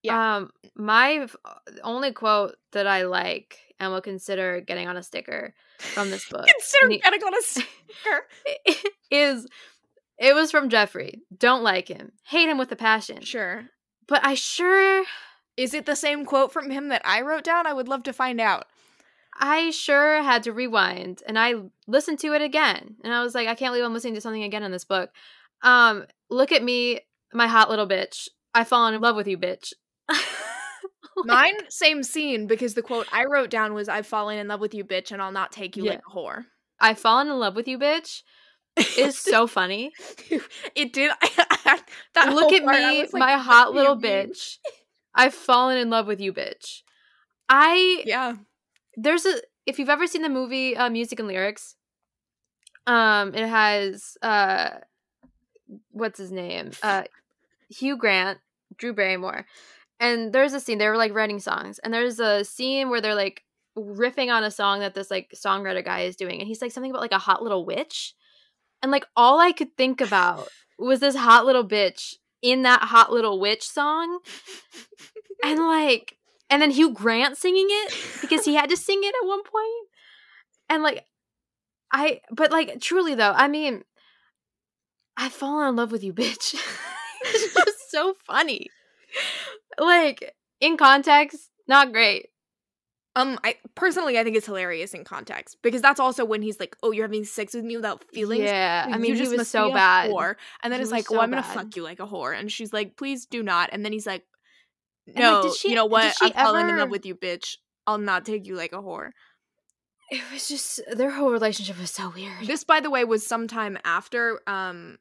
Yeah. Um, my f- only quote that I like and will consider getting on a sticker from this book Consider he- getting on a sticker. is it was from Jeffrey. Don't like him, hate him with a passion. sure. But I sure, Is it the same quote from him that I wrote down? I would love to find out. I sure had to rewind and I listened to it again. And I was like, I can't believe I'm listening to something again in this book. Um, look at me, my hot little bitch. I've fallen in love with you, bitch. Mine, same scene, because the quote I wrote down was I've fallen in love with you, bitch, and I'll not take you Yeah. like a whore. I've fallen in love with you, bitch. Is so funny. it did. that Look at part, me, like, my hot little bitch. I've fallen in love with you, bitch. I Yeah. there's a if you've ever seen the movie uh, Music and Lyrics, um, it has uh, what's his name? Uh, Hugh Grant, Drew Barrymore, and there's a scene they were like writing songs, and there's a scene where they're like riffing on a song that this like songwriter guy is doing, and he's like something about like a hot little witch, and like all I could think about was this hot little bitch in that hot little witch song, and like and then Hugh Grant singing it because he had to sing it at one point. And like I but like truly though, I mean I've fallen in love with you, bitch. it's just so funny. Like in context, not great. Um, I personally I think it's hilarious in context because that's also when he's like, "Oh, you're having sex with me without feelings." Yeah, I You mean, he was so bad. whore. And then He it's like, so "Oh, I'm gonna bad. fuck you like a whore," and she's like, "Please do not." And then he's like, like, "No, did she- you know what? she I've fallen in love with you, bitch. I'll not take you like a whore." It was just their whole relationship was so weird. This, by the way, was sometime after um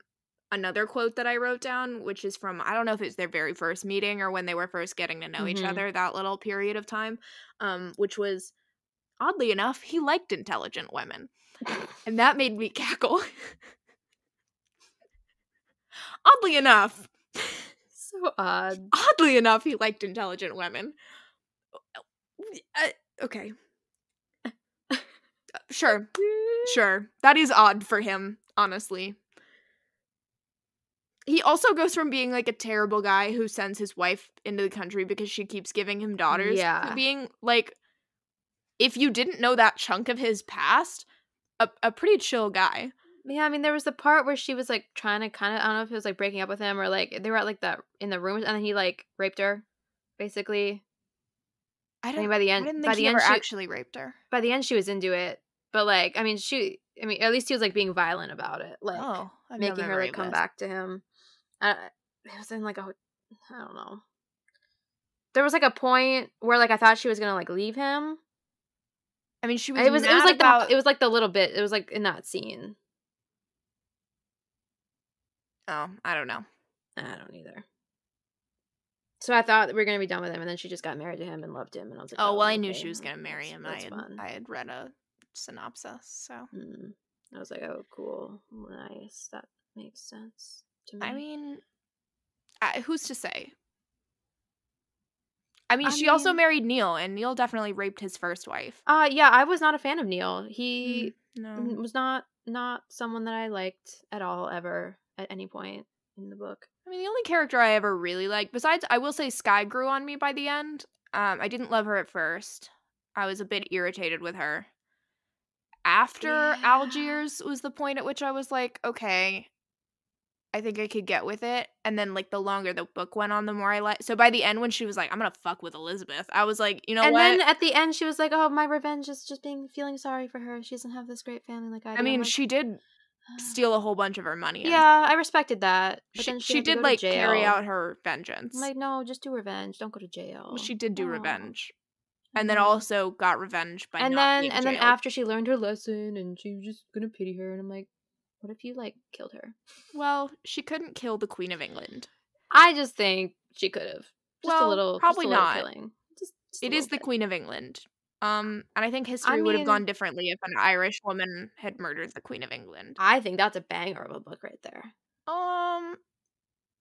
another quote that I wrote down, which is from I don't know if it's their very first meeting or when they were first getting to know each Mhm. other, that little period of time, um, which was oddly enough, he liked intelligent women. And that made me cackle. oddly enough, so odd. oddly enough, he liked intelligent women. Uh, okay. Sure. Sure. That is odd for him, honestly. He also goes from being like a terrible guy who sends his wife into the country because she keeps giving him daughters Yeah. to being like if you didn't know that chunk of his past, a, a pretty chill guy. Yeah, I mean, there was the part where she was like trying to kind of, I don't know if it was like breaking up with him or like they were at like the in the room and then he like raped her, basically. I I don't mean, by the I end, by the he end, she, actually raped her. by the end, she was into it. But like, I mean, she, I mean, at least he was like being violent about it, like oh, I making her like come this. back to him. Uh, it was in like a, I don't know. There was like a point where like I thought she was gonna like leave him. I mean, she was. It was it was like about. the, it was like the little bit. It was like in that scene. oh, I don't know. I don't either. So I thought we were gonna be done with him, and then she just got married to him and loved him, and I was like, Oh well, I knew she was gonna marry that's- him. I had, fun. I had read a synopsis, so Hmm. I was like, oh, cool, nice. That makes sense me. I mean, I, who's to say? I mean, I she also married Neil, and Neil definitely raped his first wife. uh, yeah, I was not a fan of Neil. He no, was not not someone that I liked at all ever at any point in the book. I mean, the only character I ever really liked, besides, I will say, Skye grew on me by the end. Um, I didn't love her at first. I was a bit irritated with her. After Yeah. Algiers was the point at which I was like, okay, I think I could get with it. And then, like, the longer the book went on, the more I like. So by the end, when she was like, "I'm gonna fuck with Elizabeth," I was like, you know and what? then at the end, she was like, "Oh, my revenge is just being feeling sorry for her. She doesn't have this great family like I do." I mean, like, she did steal a whole bunch of her money. Yeah, I respected that. She, she had did like carry out her vengeance. I'm like, no, just do revenge. Don't go to jail. Well, she did do No. revenge, and then mm-hmm. also got revenge by and then and then after she learned her lesson and she was just gonna pity her and I'm like, what if you like killed her? Well, she couldn't kill the Queen of England. I just think she could have. Just a Well, little probably just a little not. killing. Just, just It is little the. Queen of England. Um, and I think history would have gone differently if an Irish woman had murdered the Queen of England. I think that's a banger of a book right there. Um,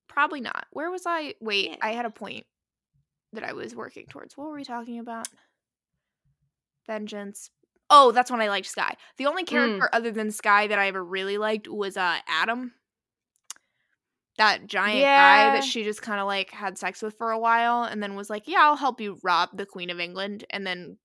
probably not. Where was I? Wait, Yeah. I had a point that I was working towards. What were we talking about? Vengeance. Oh, that's when I liked Skye. The only Mm. character other than Skye that I ever really liked was uh Adam. That giant guy that she just kind of like had sex with for a while and then was like, "Yeah, I'll help you rob the Queen of England," and then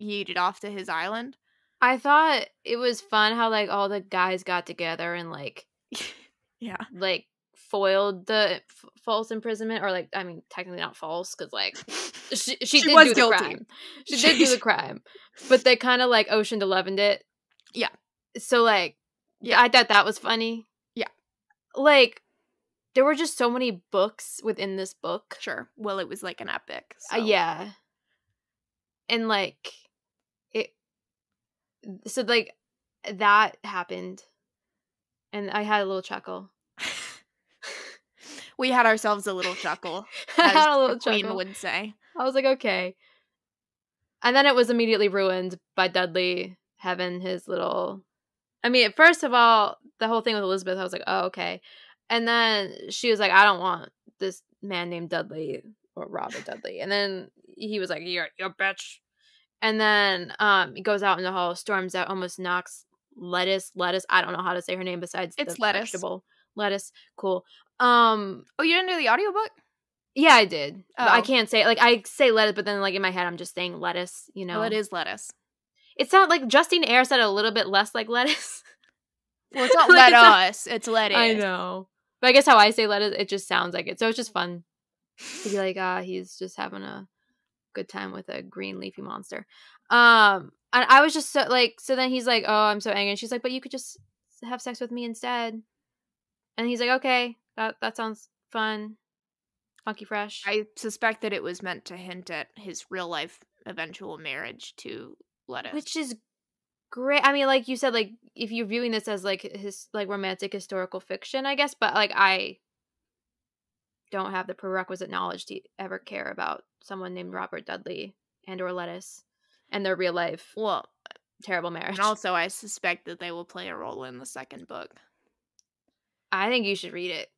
yeeted off to his island. I thought it was fun how like all the guys got together and like Yeah. like foiled the false imprisonment or like I mean technically not false because like she, she, She did do guilty. the crime. She did do the crime, but they kind of like Ocean Elevened it. Yeah. So like, Yeah. I thought that was funny. Yeah. Like, there were just so many books within this book. Sure. Well, it was like an epic. Uh, yeah. And like, it. So like, that happened, and I had a little chuckle. We had ourselves a little chuckle. I as had a little queen chuckle. would say. I was like, okay. And then it was immediately ruined by Dudley having his little. I mean, first of all, the whole thing with Elizabeth, I was like, oh, okay. And then she was like, I don't want this man named Dudley or Robert Dudley. And then he was like, you're, you're a bitch. And then um, he goes out in the hall, storms out, almost knocks Lettice, Lettice. I don't know how to say her name besides It's lettuce. vegetable. Lettuce. Cool. Um, Oh, you didn't do the audiobook? yeah, I did. But I Oh. can't say like I say lettuce, but then like in my head I'm just saying lettuce. You know, Well, it is lettuce. It sounded like Justine Eyre said a little bit less like lettuce. Well, it's not Like, let it's not- us. It's lettuce. I know, but I guess how I say lettuce, it just sounds like it. So it's just fun to be like, ah, he's just having a good time with a green leafy monster. Um, and I was just so like, so then he's like, oh, I'm so angry. And she's like, but you could just have sex with me instead. And he's like, okay, that that sounds fun, funky fresh. I suspect that it was meant to hint at his real life eventual marriage to Lettice. which is great i mean like you said like if you're viewing this as like his like romantic historical fiction i guess but like i don't have the prerequisite knowledge to ever care about someone named robert dudley and or Lettice and their real life well, terrible marriage and also I suspect that they will play a role in the second book. I think you should read it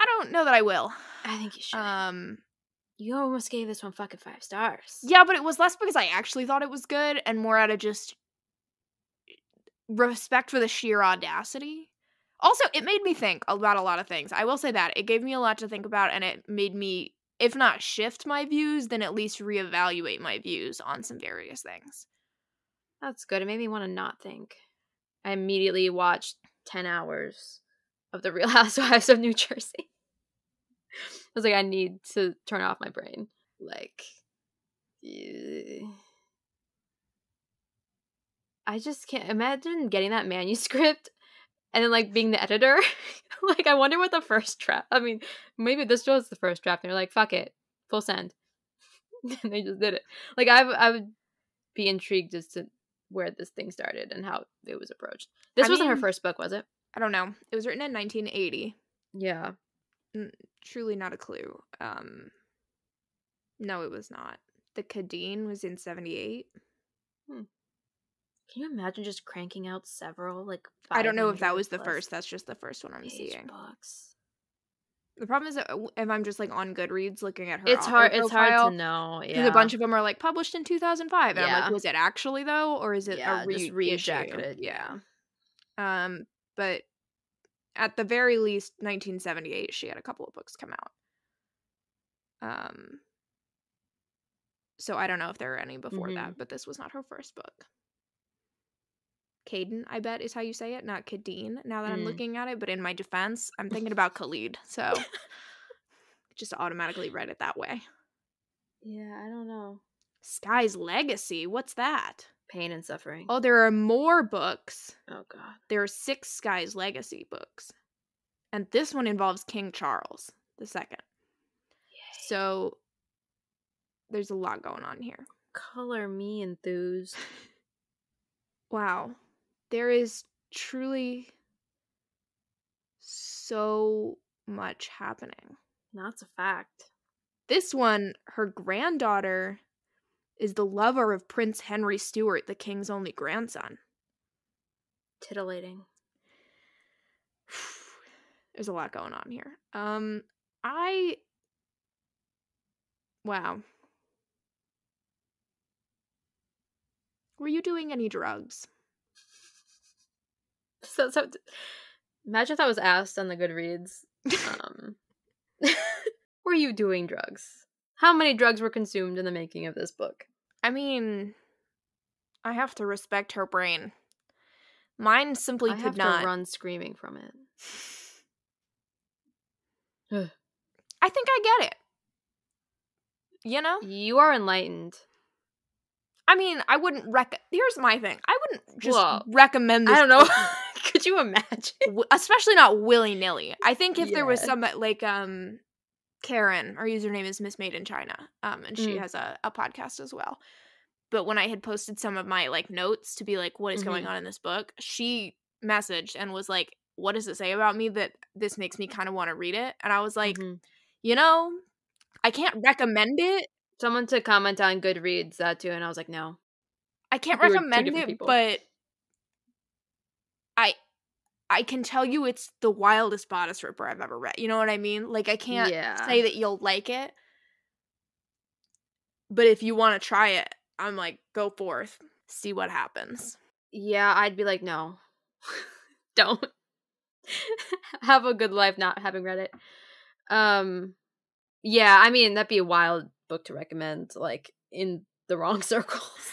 I don't know that I will. i think you should Um, you almost gave this one fucking five stars yeah, but it was less because I actually thought it was good and more out of just respect for the sheer audacity. Also, it made me think about a lot of things. I will say that. It gave me a lot to think about and it made me, if not shift my views, then at least reevaluate my views on some various things. that's good it made me want to not think i immediately watched 10 hours of the real housewives of new jersey I was like, I need to turn off my brain. Like. I just can't imagine getting that manuscript and then like being the editor. like, I wonder what the first draft. I mean, maybe this was the first draft. And they're like, fuck it, full send, and they just did it. Like, I I would be intrigued as to where this thing started and how it was approached. This I wasn't her first book, was it? I don't know. It was written in 1980. Yeah. Truly not a clue. Um, no, it was not. The Kadin was in 78. Can you imagine just cranking out several like? I don't know if that was the first. That's just the first one I'm seeing. books? The problem is that if I'm just like on Goodreads looking at her, It's hard. It's hard to know. because Yeah, a bunch of them are like published in 2005, and I'm Yeah. like, was it actually though, or is it yeah, a re- just issue? Yeah. Um, but at the very least, 1978, she had a couple of books come out. Um, so I don't know if there are any before Mhm. that, but this was not her first book. Kadin, I bet is how you say it, not Kadeen. Now that I'm Mm. looking at it, but in my defense, I'm thinking about Khalid, so just automatically read it that way. Yeah, I don't know. Skye's Legacy, what's that? Pain and suffering. Oh, there are more books. Oh god. There are six Skye's Legacy books. And this one involves King Charles the second. So there's a lot going on here. Color me enthused. Wow. There is truly so much happening. That's a fact. This one, her granddaughter is the lover of Prince Henry Stuart, the king's only grandson. Titillating. There's a lot going on here. Um I Wow. Were you doing any drugs? So, so imagine if that was asked on the Goodreads. Um, were you doing drugs? How many drugs were consumed in the making of this book? I mean, I have to respect her brain. Mine simply I could not. run screaming from it. I think I get it. You know? You are enlightened. I mean, I wouldn't rec. Here's my thing. I wouldn't just Well, recommend this. I don't know. Could you imagine? especially not willy nilly. I think if there was some like um, Karen, our username is Miss Made in China, um, and she Mm. has a, a podcast as well. But when I had posted some of my like notes to be like, what is going Mhm. on in this book, she messaged and was like, "What does it say about me that this makes me kind of want to read it?" And I was like, Mhm. you know, I can't recommend it. Someone to comment on Goodreads that too, and I was like, no. I can't We recommend it, people. but I I can tell you it's the wildest bodice ripper I've ever read. You know what I mean? Like I can't yeah. say that you'll like it. But if you want to try it, I'm like, go forth. See what happens. Yeah, I'd be like, no. Don't. Have a good life not having read it. Um yeah, I mean that'd be a wild book to recommend, like in the wrong circles.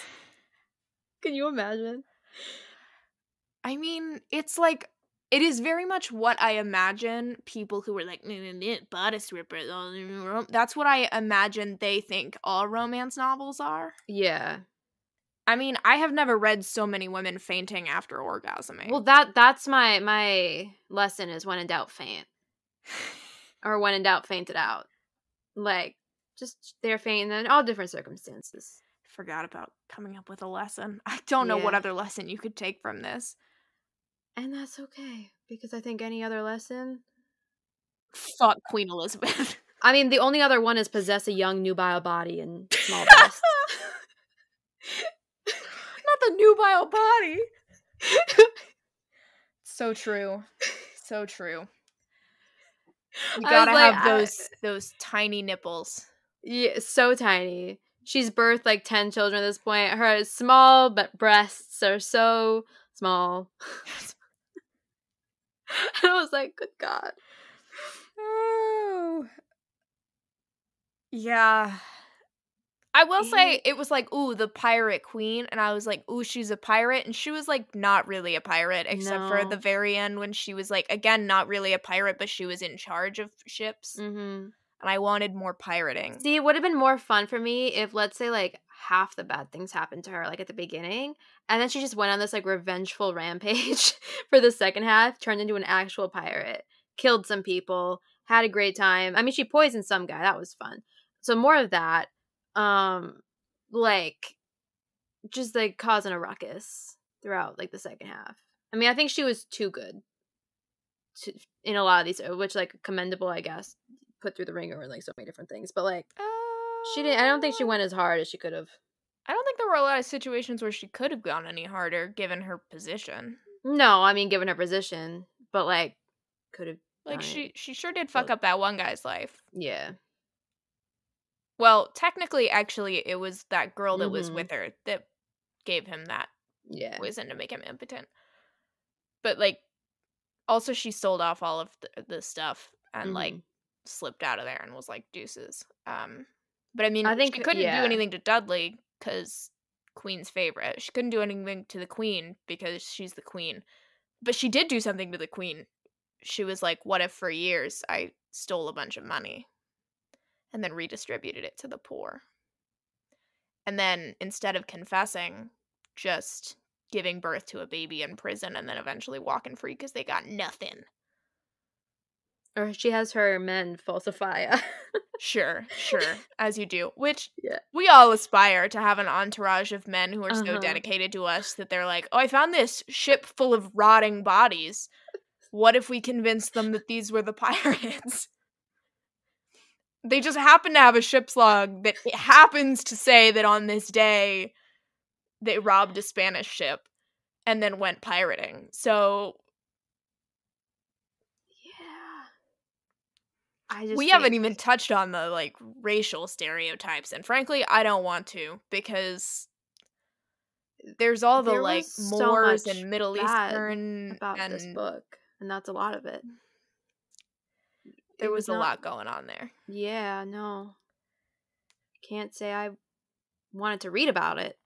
Can you imagine? I mean, it's like it is very much what I imagine people who were like "Nah, nah, nah, bodice That's what I imagine they think all romance novels are. Yeah. I mean, I have never read so many women fainting after orgasming. Well that that's my my lesson is when in doubt faint. Or when in doubt faint it out. Like just they're fainting in all different circumstances. forgot about coming up with a lesson. I don't know what other lesson you could take from this. And that's okay. Because I think any other lesson Fuck Queen Elizabeth. I mean, the only other one is possess a young nubile body and small breasts. Not the nubile body. so true. So true. You gotta like, have I- those those tiny nipples. yeah, so tiny. She's birthed like ten children at this point. Her small but breasts are so small. and I was like, good God. Oh. Yeah. I will say it was like, ooh, the pirate queen. And I was like, ooh, she's a pirate. And she was like, not really a pirate, except for the very end when she was like, again, not really a pirate, but she was in charge of ships. Mm-hmm. And I wanted more pirating. See, it would have been more fun for me if, let's say, like half the bad things happened to her, like at the beginning, and then she just went on this like revengeful rampage for the second half, turned into an actual pirate, killed some people, had a great time. I mean, she poisoned some guy. That was fun. So more of that. Um, like, just like causing a ruckus throughout like the second half. I mean, I think she was too good. To, in a lot of these, which like commendable, I guess, put through the ringer and like so many different things. But like, she didn't. I don't think she Uh, went as hard as she could have. I don't think there were a lot of situations where she could have gone any harder given her position. No, I mean, given her position, but like, could have. Like done it. she she sure did fuck up that one guy's life. Yeah. Well, technically actually it was that girl that was Mhm. with her that gave him that Yeah. poison to make him impotent. But like also she sold off all of the, the stuff and like Mhm. Slipped out of there and was like deuces. Um but I mean I think- she couldn't yeah. do anything to Dudley cuz Queen's favorite. She couldn't do anything to the queen because she's the queen. But she did do something to the queen. She was like, "What if for years I stole a bunch of money and then redistributed it to the poor?" And then instead of confessing, just giving birth to a baby in prison and then eventually walking free because they got nothing. Or she has her men falsify. Sure, sure, as you do. Which Yeah. we all aspire to have an entourage of men who are so Uh-huh. dedicated to us that they're like, "Oh, I found this ship full of rotting bodies. What if we convince them that these were the pirates?" They just happen to have a ship's log that happens to say that on this day they robbed a Spanish ship and then went pirating. So yeah. I just we haven't even touched on the like racial stereotypes and frankly i don't want to because there's all the There like so moors and middle eastern about and this book, and that's a lot of it. there It was, a not- lot going on there Yeah, no. Can't say I wanted to read about it,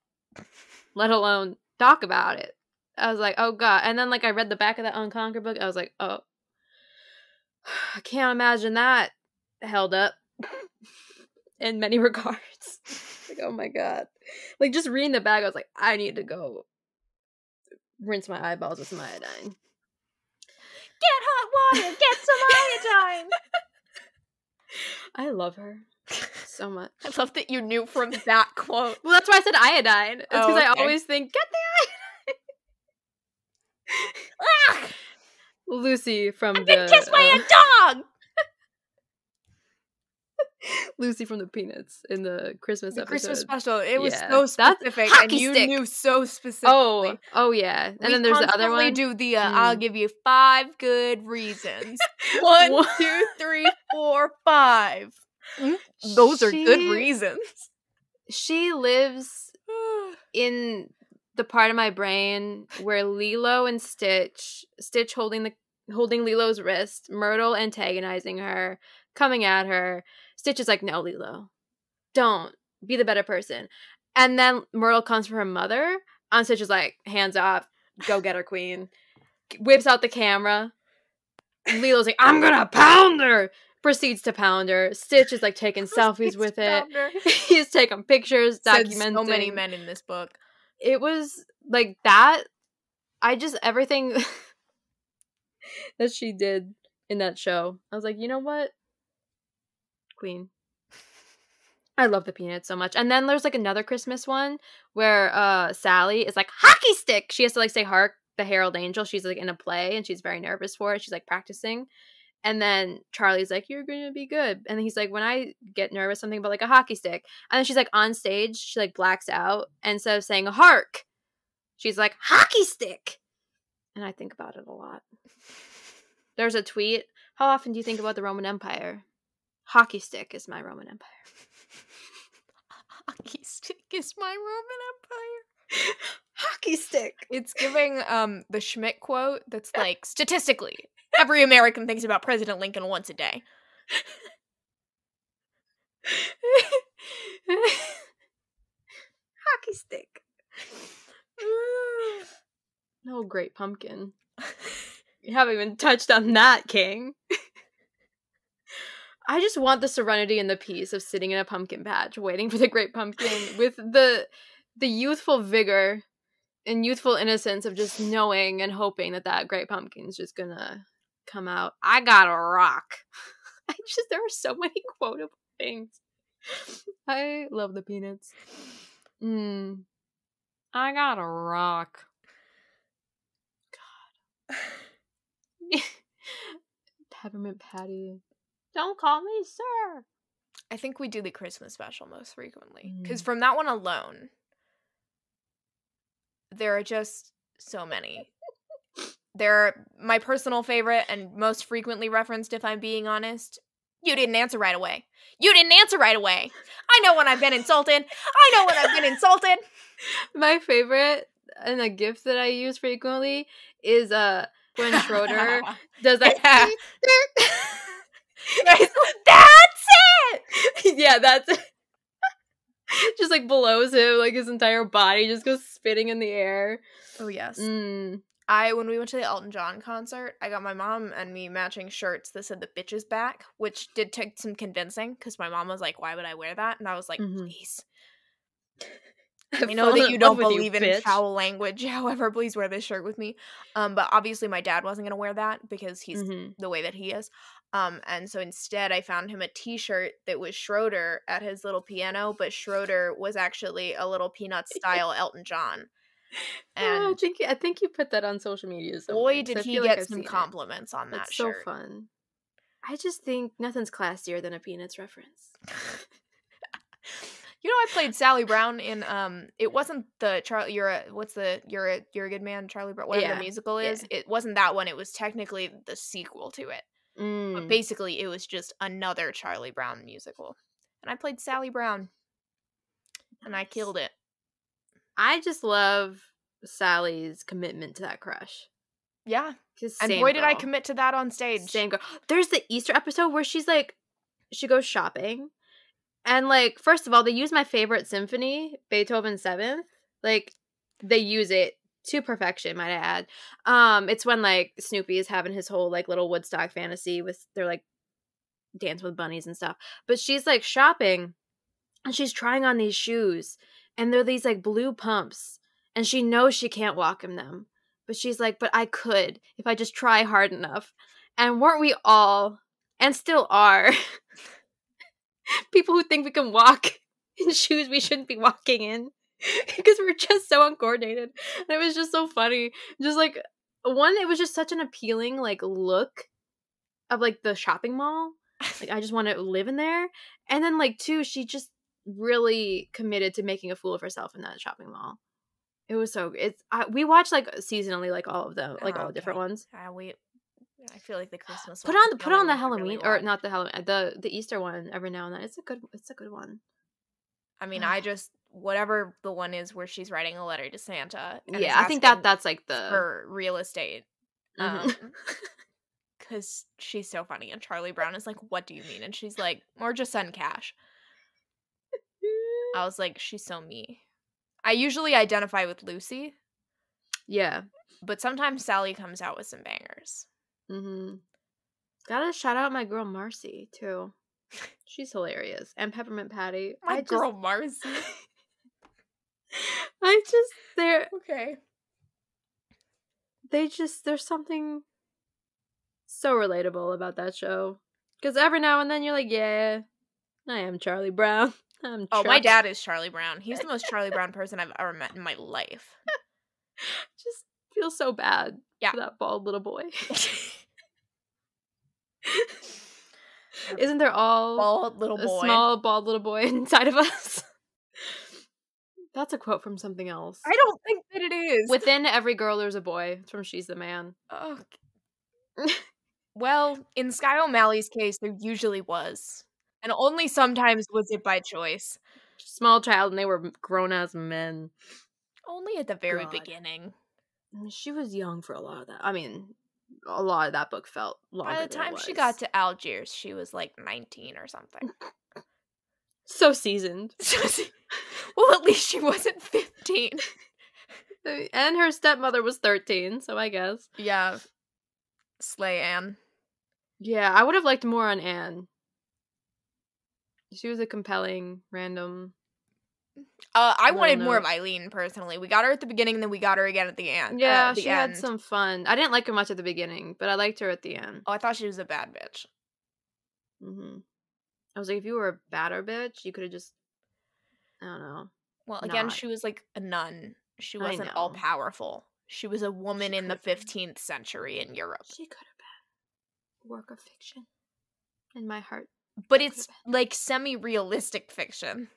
let alone talk about it. I was like, oh god. And then like I read the back of that Unconquered book. I was like, oh, I can't imagine that held up in many regards. like, oh my god. Like just reading the bag, I was like, I need to go rinse my eyeballs with some iodine. get hot water get some iodine I love her so much. i love that you knew from that quote Well, that's why I said iodine. It's because Oh, I always think get the iodine. Lucy from i've the been kissed by uh, a dog Lucy from the Peanuts in the Christmas the episode. christmas special it was Yeah. so specific and you stick. knew so specifically Oh, oh yeah. And We then there's the other one. do the uh, I'll Mm. give you five good reasons. One, two, three, four, five. Mm, Those are good reasons. She lives in the part of my brain where Lilo and Stitch, Stitch holding the holding Lilo's wrist, Mertle antagonizing her, coming at her. Stitch is like, "No, Lilo, don't be the better person." And then Mertle comes for her mother, and Stitch is like, "Hands off, go get her, queen." Whips out the camera. Lilo's like, "I'm gonna pound her." Proceeds to pound her. Stitch is like taking selfies with it. He's taking pictures, Said documenting so many men in this book. It was like that i just everything that she did in that show i was like you know what? Queen. I love the peanuts so much. And then there's like another christmas one where uh sally is like hockey stick! She has to like say hark the herald angel. She's like in a play and she's very nervous for it. She's like practicing and then Charlie's like, "You're gonna be good." And he's like, "When I get nervous, something about like a hockey stick." And then she's like on stage, she like blacks out, and instead of saying "hark," she's like "hockey stick," and I think about it a lot. There's a tweet. How often do you think about the Roman Empire? Hockey stick is my Roman Empire. Hockey stick is my Roman Empire. Hockey stick. It's giving um the Schmidt quote that's like statistically, every American thinks about President Lincoln once a day. Hockey stick. No great pumpkin. You haven't even touched on that, King. I just want the serenity and the peace of sitting in a pumpkin patch, waiting for the great pumpkin, with the the youthful vigor and youthful innocence of just knowing and hoping that that great pumpkin's just gonna come out. I got a rock. I just there are so many quotable things. I love the peanuts. Mm. I got a rock. God. Peppermint Patty. Don't call me sir. I think we do the Christmas special most frequently because Mm. from that one alone, there are just so many. They're my personal favorite and most frequently referenced, if I'm being honest. You didn't answer right away. You didn't answer right away. I know when I've been insulted. I know when I've been insulted. My favorite and a gift that I use frequently is uh when Schroeder does that. Guys, That's it. yeah, that's it. just like blows him, like his entire body just goes spitting in the air. Oh yes. Mm. I when we went to the Elton John concert, I got my mom and me matching shirts that said the bitches back, which did take some convincing because my mom was like, "Why would I wear that?" And I was like, Mhm. "Please." I know that you don't believe in bitch. foul language. However, please wear this shirt with me. Um, but obviously my dad wasn't gonna wear that because he's mm-hmm. the way that he is. Um, and so instead I found him a T-shirt that was Schroeder at his little piano, but Schroeder was actually a little peanut style Elton John. And yeah, I think I think you put that on social media. Boy, did he get like some compliments it. on that It's shirt. so fun. I just think nothing's classier than a Peanuts reference. you know, I played Sally Brown in um. It wasn't the Charlie. You're a what's the you're a you're a good man, Charlie Brown. Whatever yeah. the musical is. Yeah. It wasn't that one. It was technically the sequel to it. Mm. But basically, it was just another Charlie Brown musical, and I played Sally Brown, and I killed it. I just love Sally's commitment to that crush. Yeah. And boy, girl. did I commit to that on stage. Same girl. There's the Easter episode where she's like, she goes shopping. And like, first of all, they use my favorite symphony, Beethoven Seventh. Like, they use it to perfection, might I add. Um, it's when like Snoopy is having his whole like little Woodstock fantasy with they're like dance with bunnies and stuff. But she's like shopping and she's trying on these shoes and they're these like blue pumps and she knows she can't walk in them but she's like, but I could if I just try hard enough. And weren't we all, and still are, people who think we can walk in shoes we shouldn't be walking in because we're just so uncoordinated. And it was just so funny. Just like, one, it was just such an appealing, like, look of like the shopping mall. Like, I just want to live in there. And then, like, two, she just really committed to making a fool of herself in that shopping mall. It was so it's I, we watch like seasonally like all of them like oh, all the different ones. Uh, we I feel like the Christmas put on the put on the Halloween really or not the Halloween the the Easter one every now and then. It's a good it's a good one. I mean, I just whatever the one is where she's writing a letter to Santa. yeah, I think that that's like the her real estate. Mm-hmm. Um, because she's so funny, and Charlie Brown is like, "What do you mean?" And she's like, "Or just send cash." I was like, "She's so me." I usually identify with Lucy. Yeah. But sometimes Sally comes out with some bangers. Mm-hmm. Gotta shout out my girl Marcy too. She's hilarious. And Peppermint Patty. My I girl just... Marcy. I just they're okay. They just there's something so relatable about that show. Because every now and then you're like, yeah, I am Charlie Brown. I'm oh, my dad is Charlie Brown. He's the most Charlie Brown person I've ever met in my life. Just feel so bad yeah. for that bald little boy. Isn't there all bald little boy, a small bald little boy inside of us? That's a quote from something else. I don't think that it is. Within every girl, there's a boy. It's from She's the Man. Oh. well, in Skye O'Malley's case, there usually was. And only sometimes was it by choice. Small child, and they were grown as men. Only at the very God. beginning. Mm, she was young for a lot of that. I mean, a lot of that book felt longer. By the time she got to Algiers, she was like 19 or something. so seasoned. well, at least she wasn't 15. and her stepmother was 13, so I guess. Yeah. Slay Anne. Yeah, I would have liked more on Anne. She was a compelling random. Uh, I wanted more of Eileen personally. We got her at the beginning, and then we got her again at the end. Yeah, uh, the she end. had some fun. I didn't like her much at the beginning, but I liked her at the end. Oh, I thought she was a bad bitch. Mm-hmm. I was like, if you were a badder bitch, you could have just, I don't know. Well, again, not. she was like a nun. She wasn't all powerful. She was a woman she in the fifteenth century in Europe. She could have been work of fiction in my heart but it's like semi-realistic fiction.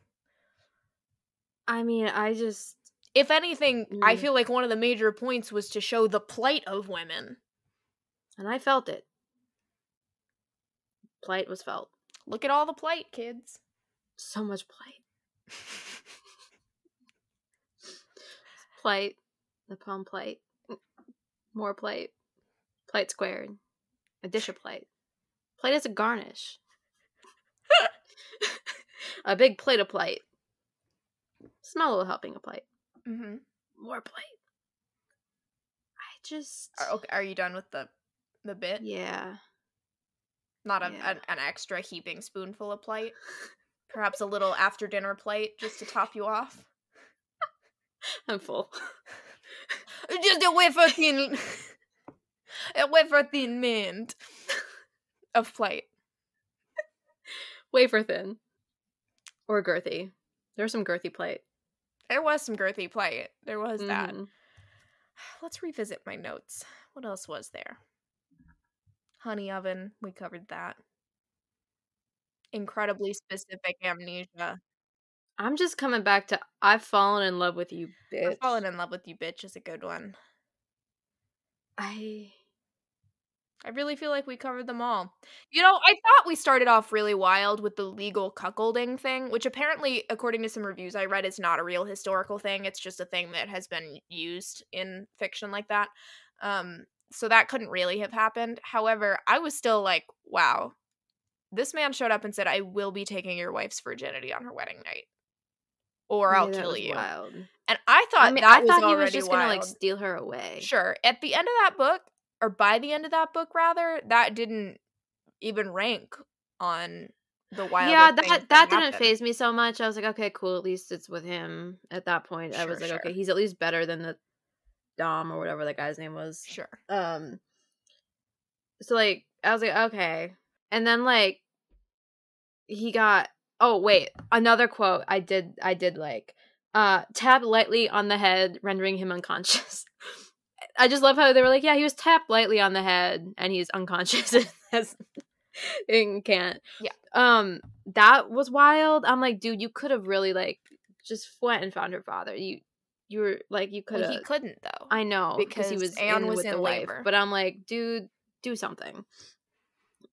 I mean, I just if anything, mm. I feel like one of the major points was to show the plight of women. And I felt it. Plight was felt. Look at all the plight, kids. So much plight. plight. The palm plate. More plate. Plate squared. A dish of plate. Plate as a garnish. a big plate of plate. Small little helping of plate. Mm-hmm. More plate. I just. Are, okay, are you done with the the bit? Yeah. Not a, yeah. an, an extra heaping spoonful of plate. Perhaps a little after dinner plate just to top you off. I'm full. Just a wafer thin, a wafer thin mint of plate. Wafer thin. Or girthy. There's some girthy plate. There was some girthy plate. There was that. Mhm. Let's revisit my notes. What else was there? Honey oven. We covered that. Incredibly specific amnesia. I'm just coming back to I've fallen in love with you, bitch. I've fallen in love with you, bitch. Is a good one. I I really feel like we covered them all. You know, I thought we started off really wild with the legal cuckolding thing, which apparently, according to some reviews I read, is not a real historical thing. It's just a thing that has been used in fiction like that. Um, so that couldn't really have happened. However, I was still like, wow, this man showed up and said, I will be taking your wife's virginity on her wedding night. Or I'll Yeah, kill you. Wild. And I thought I mean, that I thought he was just wild. gonna like steal her away. Sure. At the end of that book, or by the end of that book, rather, that didn't even rank on the wild. yeah, that that, didn't phase me so much. I was like, okay, cool. At least it's with him. At that point, I was Sure, like, okay, he's at least better than the Dom or whatever that guy's name was. Sure. Um. So like, I was like, okay, and then like, he got. Oh wait, another quote I did I did like. Uh, tap lightly on the head, rendering him unconscious. I just love how they were like, yeah, he was tapped lightly on the head and he's unconscious and can't. Yeah. Um, that was wild. I'm like, dude, you could have really like just went and found her father. You you were like you could Well, he couldn't though. I know because he was Anne in was with in the wife. labor. But I'm like, dude, do something.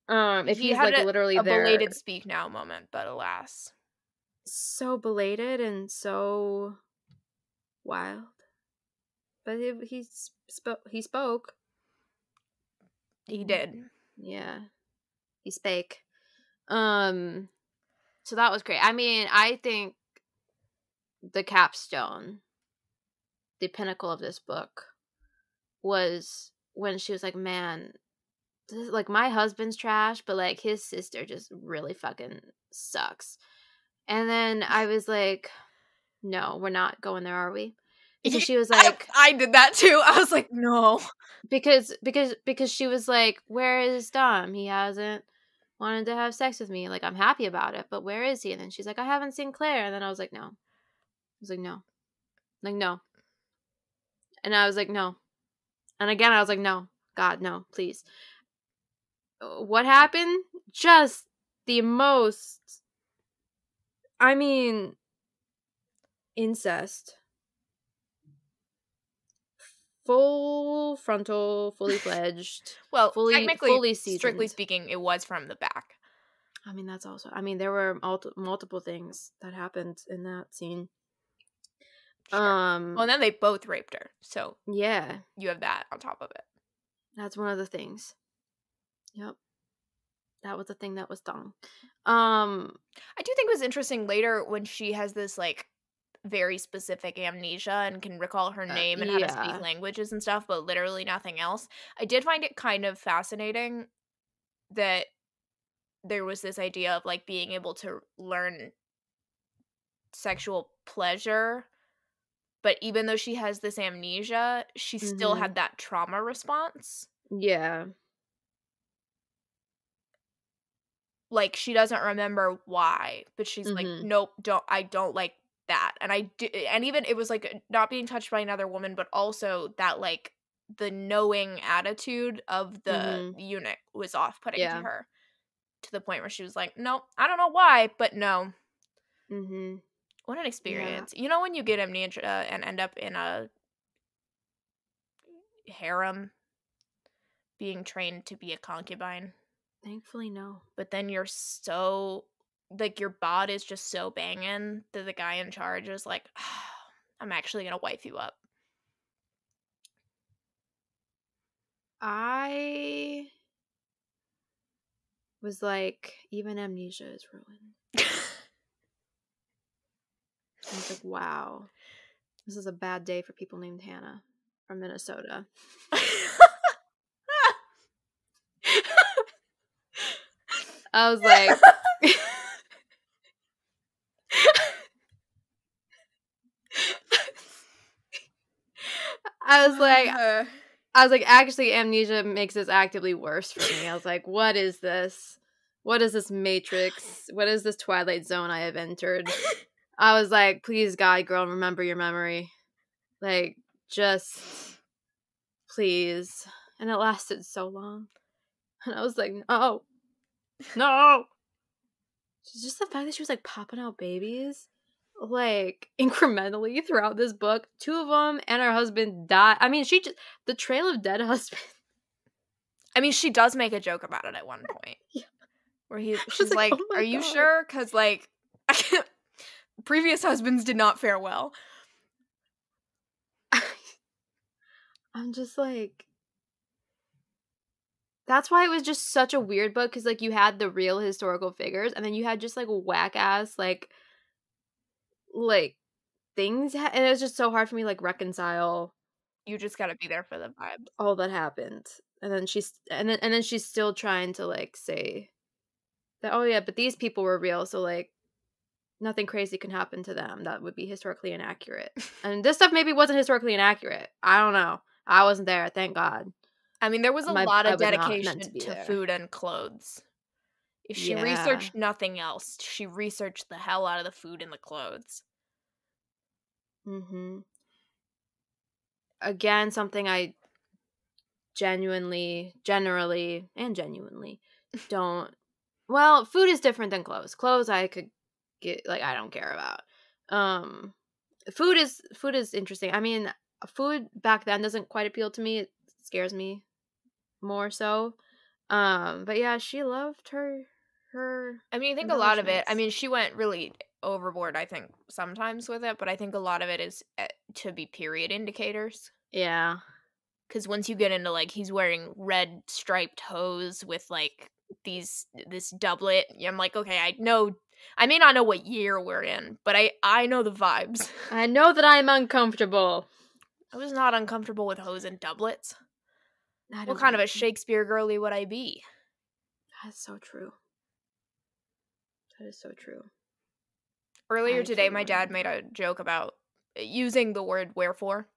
Um, if He he's had like a- literally a there, belated speak now moment, but alas, so belated and so wild. But he he spoke. He spoke. he did. Yeah, he spake. Um, so that was great. I mean, I think the capstone, the pinnacle of this book, was when she was like, "Man, this, like my husband's trash, but like his sister just really fucking sucks." And then I was like, "No, we're not going there, are we?" Because she was like, I, I did that too. I was like, no. because because because she was like where is dom he hasn't wanted to have sex with me like i'm happy about it but where is he and then she's like i haven't seen claire and then i was like no i was like no like no and i was like no and again i was like no god no please Uh, what happened just the most i mean incest full frontal fully fledged Well, Fully- technically, fully strictly speaking, it was from the back. I mean, that's also. I mean, there were multi- multiple things that happened in that scene. Sure. Um. well, and then they both raped her, so yeah, you have that on top of it. that's one of the things. Yep, that was the thing that was done. Um. I do think it was interesting later when she has this like very specific amnesia and can recall her Uh, name and how to speak languages and stuff, but literally nothing else. I did find it kind of fascinating that there was this idea of like being able to learn sexual pleasure but even though she has this amnesia she still Mhm. had that trauma response Yeah. like she doesn't remember why but she's like Mhm. nope don't i don't like that and i do and even it was like not being touched by another woman but also that like the knowing attitude of the Mhm. eunuch was off-putting Yeah. to her to the point where she was like nope i don't know why but no Mm-hmm. What an experience you know when you get amnesia and end up in a harem being trained to be a concubine Thankfully, no. but then you're so like your bod is just so banging that the guy in charge is like i'm actually gonna wife you up I was like, even amnesia is ruined. I was like, wow, this is a bad day for people named Hannah from Minnesota. I was like, I was like, Uh, I was like, actually, amnesia makes this actively worse for me. I was like, what is this? What is this matrix? What is this twilight zone I have entered? I was like, please, God, girl, remember your memory. Like, just please. And it lasted so long. And I was like, no, no. Just the fact that she was like popping out babies, like incrementally throughout this book. Two of them and her husband died. I mean, she just, the trail of dead husband. I mean, she does make a joke about it at one point. Yeah. Where he, she's like, like, "Oh "Are you sure?" Because like, previous husbands did not fare well. I'm just like that's why it was just such a weird book because like you had the real historical figures and then you had just like whack ass like like things ha- and it was just so hard for me like reconcile You just got to be there for the vibe. all that happened and then she's and then and then she's still trying to like say that oh yeah but these people were real so like nothing crazy can happen to them that would be historically inaccurate and this stuff maybe wasn't historically inaccurate i don't know i wasn't there thank god I mean, there was a My- lot of was not meant dedication to to, food and clothes. If she Yeah. researched nothing else, she researched the hell out of the food and the clothes. hmm Again, something I genuinely, generally, and genuinely don't. Well, food is different than clothes. Clothes I could get like I don't care about. Um, food is food is interesting. I mean, food back then doesn't quite appeal to me. It scares me more so. Um, but yeah, she loved her her I mean, I think a lot of it. I mean, she went really overboard. I think sometimes with it, but I think a lot of it is uh, to be period indicators. yeah. Because once you get into like he's wearing red striped hose with like these this doublet, I'm like, okay, I know. I may not know what year we're in, but I I know the vibes. I know that I'm uncomfortable. I was not uncomfortable with hose and doublets. What kind of a. Shakespeare girly would I be? That's so true. That is so true. Earlier I today, my dad made a joke about uh, using the word wherefore,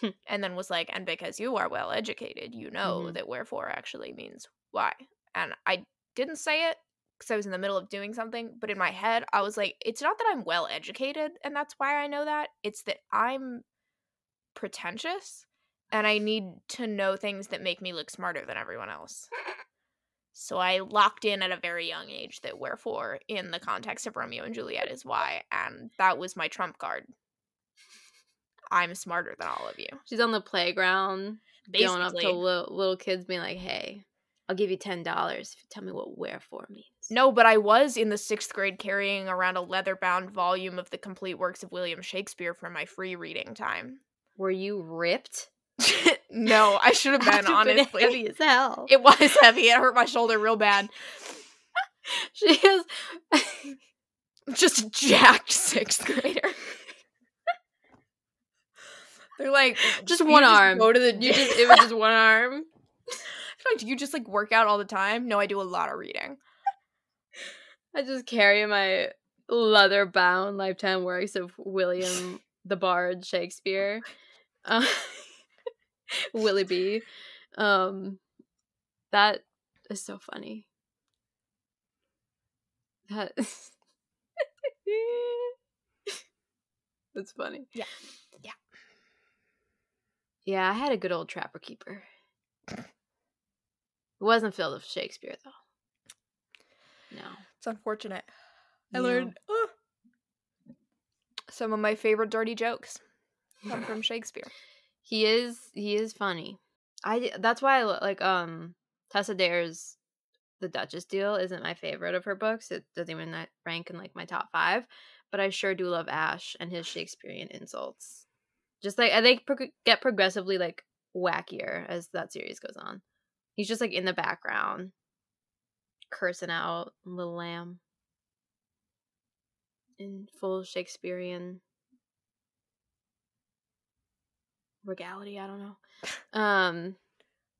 Hmm. and then was like, and because you are well educated, you know Mhm. that wherefore actually means why. And I didn't say it because I was in the middle of doing something, but in my head, I was like, it's not that I'm well educated and that's why I know that. It's that I'm pretentious and I need to know things that make me look smarter than everyone else. So I locked in at a very young age that wherefore in the context of Romeo and Juliet is why and that was my trump card. I'm smarter than all of you. She's on the playground going up to little, little kids being like, hey, I'll give you $10 if you tell me what wherefore means. No, but I was in the sixth grade carrying around a leather bound volume of the complete works of William Shakespeare from my free reading time. Were you ripped? no, I should have been, Must've been honestly. heavy as hell. It was heavy. It hurt my shoulder real bad. she is. Just a jacked sixth grader. They're like, Just "Do you one arm. Go to the you just, it was just one arm. Like, do you just like work out all the time? No, I do a lot of reading. I just carry my leather bound lifetime works of William the Bard Shakespeare. Uh, Willie B. Um that is so funny. That That's funny. Yeah. Yeah. Yeah, I had a good old trapper keeper. It wasn't filled with Shakespeare though. No. It's unfortunate. I No. learned oh, some of my favorite dirty jokes come from Shakespeare. He is he is funny. I that's why I like um Tessa Dare's The Duchess deal isn't my favorite of her books. It doesn't even rank in like my top 5, but I sure do love Ash and his Shakespearean insults. Just like I think prog- get progressively like wackier as that series goes on. He's just like in the background cursing out little lamb in full Shakespearean regality. I don't know. Um,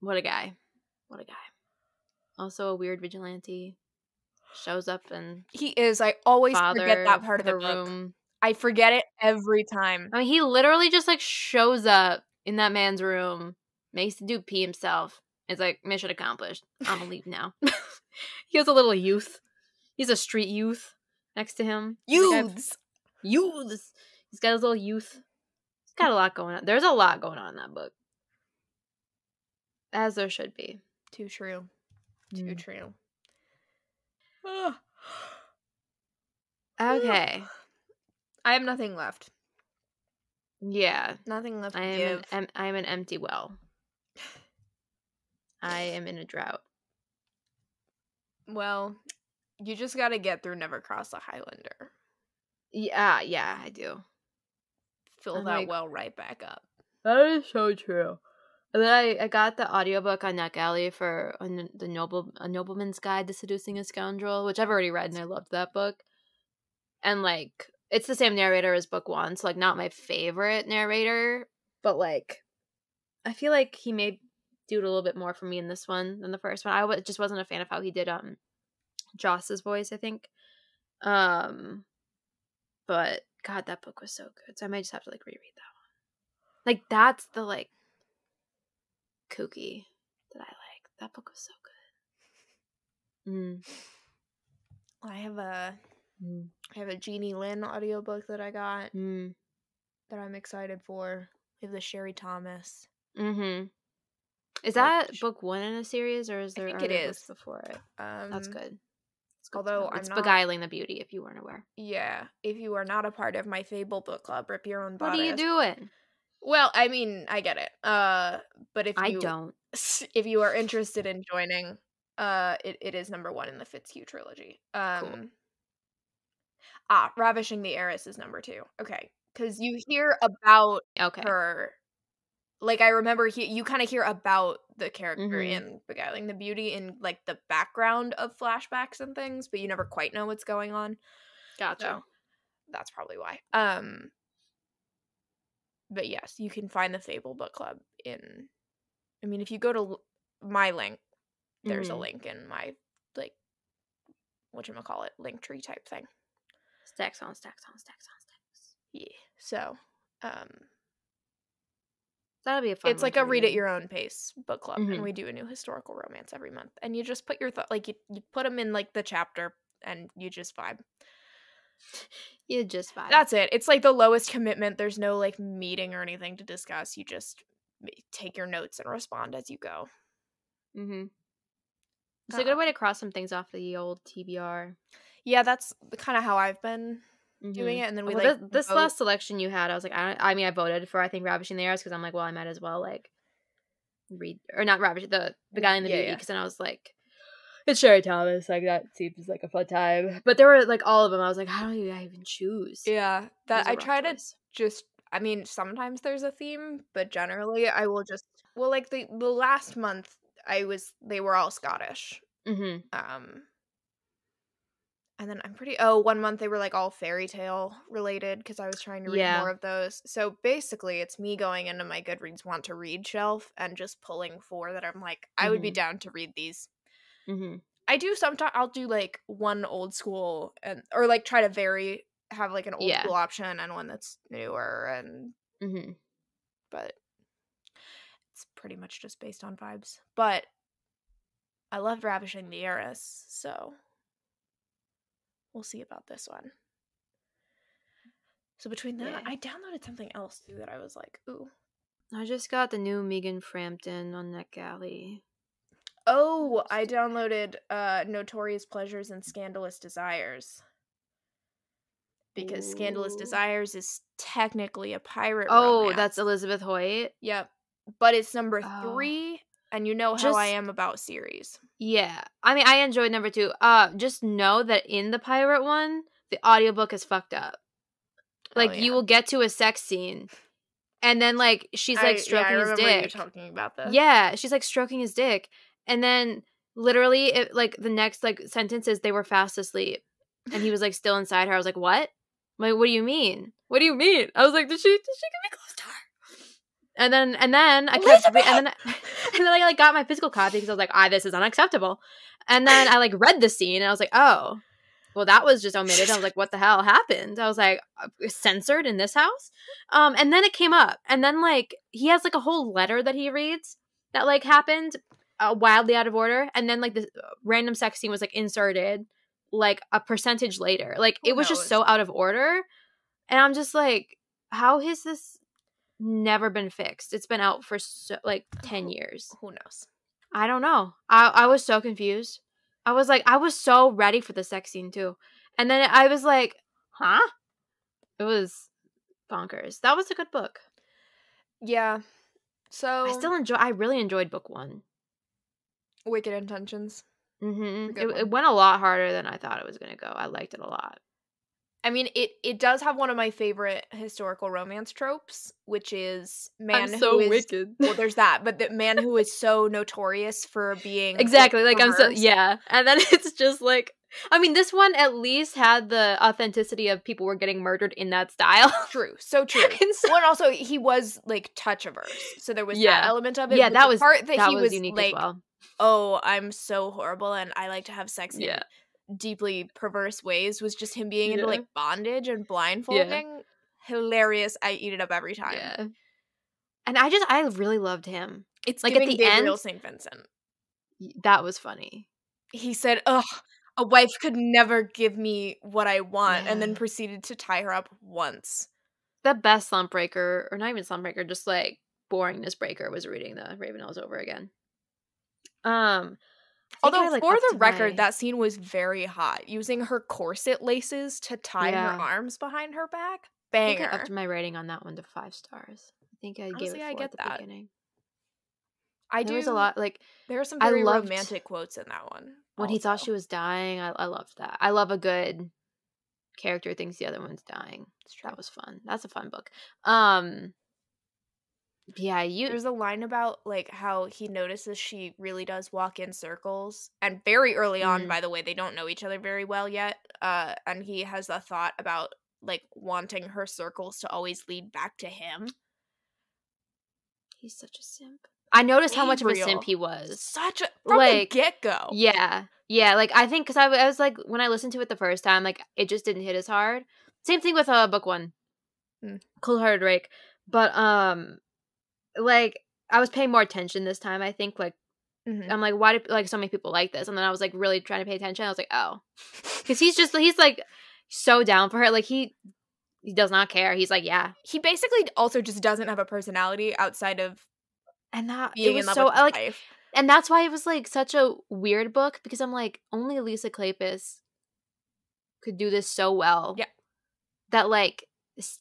what a guy! What a guy! Also a weird vigilante. Shows up and He is. I always forget that part of the her book. room. I forget it every time. I mean, he literally just like shows up in that man's room, makes the dude pee himself. It's like mission accomplished. I'm gonna leave now. he has a little youth. He's a street youth next to him. He's like, I've- Youths. Youths. He's got his little youth. He's got a lot going on. There's a lot going on in that book. As there should be. Too true. Too Mm. true. Okay. I have nothing left. Yeah. Nothing left I to am an, em- I am an empty well. I am in a drought. well, you just got to get through Never Cross a Highlander. Yeah, yeah, I do. Fill I'm that like- well right back up. That is so true. And then I, I got the audiobook on NetGalley for a, the noble a nobleman's guide to seducing a scoundrel, which I've already read and I loved that book. And like it's the same narrator as book one, so like not my favorite narrator, but like I feel like he may do it a little bit more for me in this one than the first one. I w- just wasn't a fan of how he did um Joss's voice, I think. Um but god, that book was so good. So I might just have to like reread that one. Like that's the like kooky that I like. That book was so good. Mm. I have a Mm. I have a Jeannie Lin audiobook that I got Mm. that I'm excited for. We have the Sherry Thomas. Mm-hmm. Is that sh- book one in a series, or is I there think are it is. before it? Um, That's good. That's good although. I'm it's not- beguiling the beauty. If you weren't aware, Yeah, if you are not a part of my Fable book club, rip your own what bodice. are you doing? Well, I mean, I get it. Uh, but if I you don't. if you are interested in joining, uh, it, it is number one in the Fitzhugh trilogy. Um, ah, Ravishing the Heiress is number two. Okay, because you hear about Okay. her. Like I remember, he, you kind of hear about the character Mhm. in Beguiling the Beauty in like the background of flashbacks and things, but you never quite know what's going on. Gotcha. So that's probably why. Um but yes, you can find the Fable Book Club in I mean if you go to l- my link, there's a Mhm. link in my like what you call it, link tree type thing. Stacks on stacks on stacks on stacks. Yeah. So, um That'll be a fun. it's like a read at your own pace book club Mhm. and we do a new historical romance every month and you just put your th- like you, you put them in like the chapter and you just vibe You just vibe. That's it. It's like the lowest commitment. There's no like meeting or anything to discuss. You just take your notes and respond as you go. mm-hmm. It's a Uh, good way to cross some things off the old TBR. Yeah, that's kind of how I've been doing Mhm. it. And then we Well, like this, this last selection you had, I was like, I, I mean, I voted for I think Ravishing the Heiress because I'm like, well, I might as well like read or not Ravishing the Beguiling the Yeah, Beauty yeah. because then I was like, it's Sherry Thomas, like that seems like a fun time. But there were like all of them. I was like, how do I even choose? Yeah, that I a I rough try to just. I mean, sometimes there's a theme, but generally I will just. Well, like the the last month, I was they were all Scottish. Mhm. Um. And then I'm pretty. Oh, one month they were like all fairy tale related because I was trying to read Yeah. more of those. So basically, it's me going into my Goodreads want to read shelf and just pulling four that I'm like, I would be Mhm. down to read these. Mhm. I do sometimes. I'll do like one old school and or like try to vary, have like an old Yeah. school option and one that's newer and Mhm. but it's pretty much just based on vibes. But I loved Ravishing the Heiress, so we'll see about this one. So between that, Yeah. I downloaded something else too that I was like, ooh. I just got the new Megan Frampton on NetGalley. Oh, I downloaded uh Notorious Pleasures and Scandalous Desires. Because Scandalous Desires is technically a pirate Oh, romance. that's Elizabeth Hoyt. Yep. But it's number Oh. three, and you know how I am about series. Yeah. I mean, I enjoyed number two. Uh, just know that in the pirate one, the audiobook is fucked up. Oh, Like, you will get to a sex scene, and then, like, she's, like, yeah, stroking I his dick. Talking about this. Yeah, she's, like, stroking his dick. And then, literally, it, like, the next, like, sentence is they were fast asleep. And he was, like, still inside her. I was like, what? I'm like, what do you mean? What do you mean? I was like, did she, did she get me close to? And then, and then I kept, re- and then, and then I like got my physical copy because I was like, ah, this is unacceptable. And then I like read the scene and I was like, oh, well, that was just omitted. I was like, what the hell happened? I was like, uh, censored in this house? Um, and then it came up. And then, like, he has like a whole letter that he reads that like happened uh, wildly out of order. And then, like, the uh, random sex scene was like inserted like a percentage later. Like, Who it was just so out of order. And I'm just like, how has this never been fixed? It's been out for so, like 10 years. Who knows? I don't know. I I was so confused. I was like, I was so ready for the sex scene too, and then I was like, huh? It was bonkers. That was a good book. Yeah. So I still enjoy. I really enjoyed book one. Wicked Intentions. hmm It, it went a lot harder than I thought it was gonna go. I liked it a lot. I mean, it it does have one of my favorite historical romance tropes, which is man who is wicked. well, there's that, but the man who is so notorious for being exactly. Like I'm so yeah, and then it's just like. I mean, this one at least had the authenticity of people were getting murdered in that style. True, so true. And so- Well, and also he was like touch averse, so there was Yeah. that element of it. yeah, that was part that, that he was, was, unique like, as well. "Oh, I'm so horrible, and I like to have sex in Yeah. Deeply perverse ways," was just him being into like bondage and blindfolding. Hilarious! I eat it up every time. Yeah. And I just I really loved him. It's Like, at the Gabriel end- St. Vincent. That was funny. He said, "Ugh, a wife could never give me what I want," and then proceeded to tie her up once. The best slump breaker, or not even slump breaker, just like boringness breaker was reading the Ravenels over again. Um Although I, like, for the record, my- that scene was very hot. Using her corset laces to tie Yeah. her arms behind her back, I think I banger. upped my rating on that one to five stars. I think I gave Honestly, it I get at the that. beginning. I there do. was a lot like There are some I very loved- romantic quotes in that one. when he thought she was dying. I, I loved that. I love a good character thinks the other one's dying. That was fun. That's a fun book. Um yeah, you There's a line about like how he notices she really does walk in circles, and very early on, Mm. by the way, they don't know each other very well yet. Uh, and he has a thought about like wanting her circles to always lead back to him. He's such a simp. I noticed how much of a simp he was. Such a from Like, the get go. Yeah, yeah. Like I think because I was like when I listened to it the first time, like it just didn't hit as hard. Same thing with uh book one, Mm. Cold Hearted Rake. But um, like I was paying more attention this time. I think like Mhm. I'm like why do like so many people like this? And then I was like really trying to pay attention. I was like oh, because he's just he's like so down for her. Like he he does not care. He's like yeah, He basically also just doesn't have a personality outside of and that it was so like wife. and that's why it was like such a weird book because I'm like only Lisa Kleypas could do this so well. Yeah. That like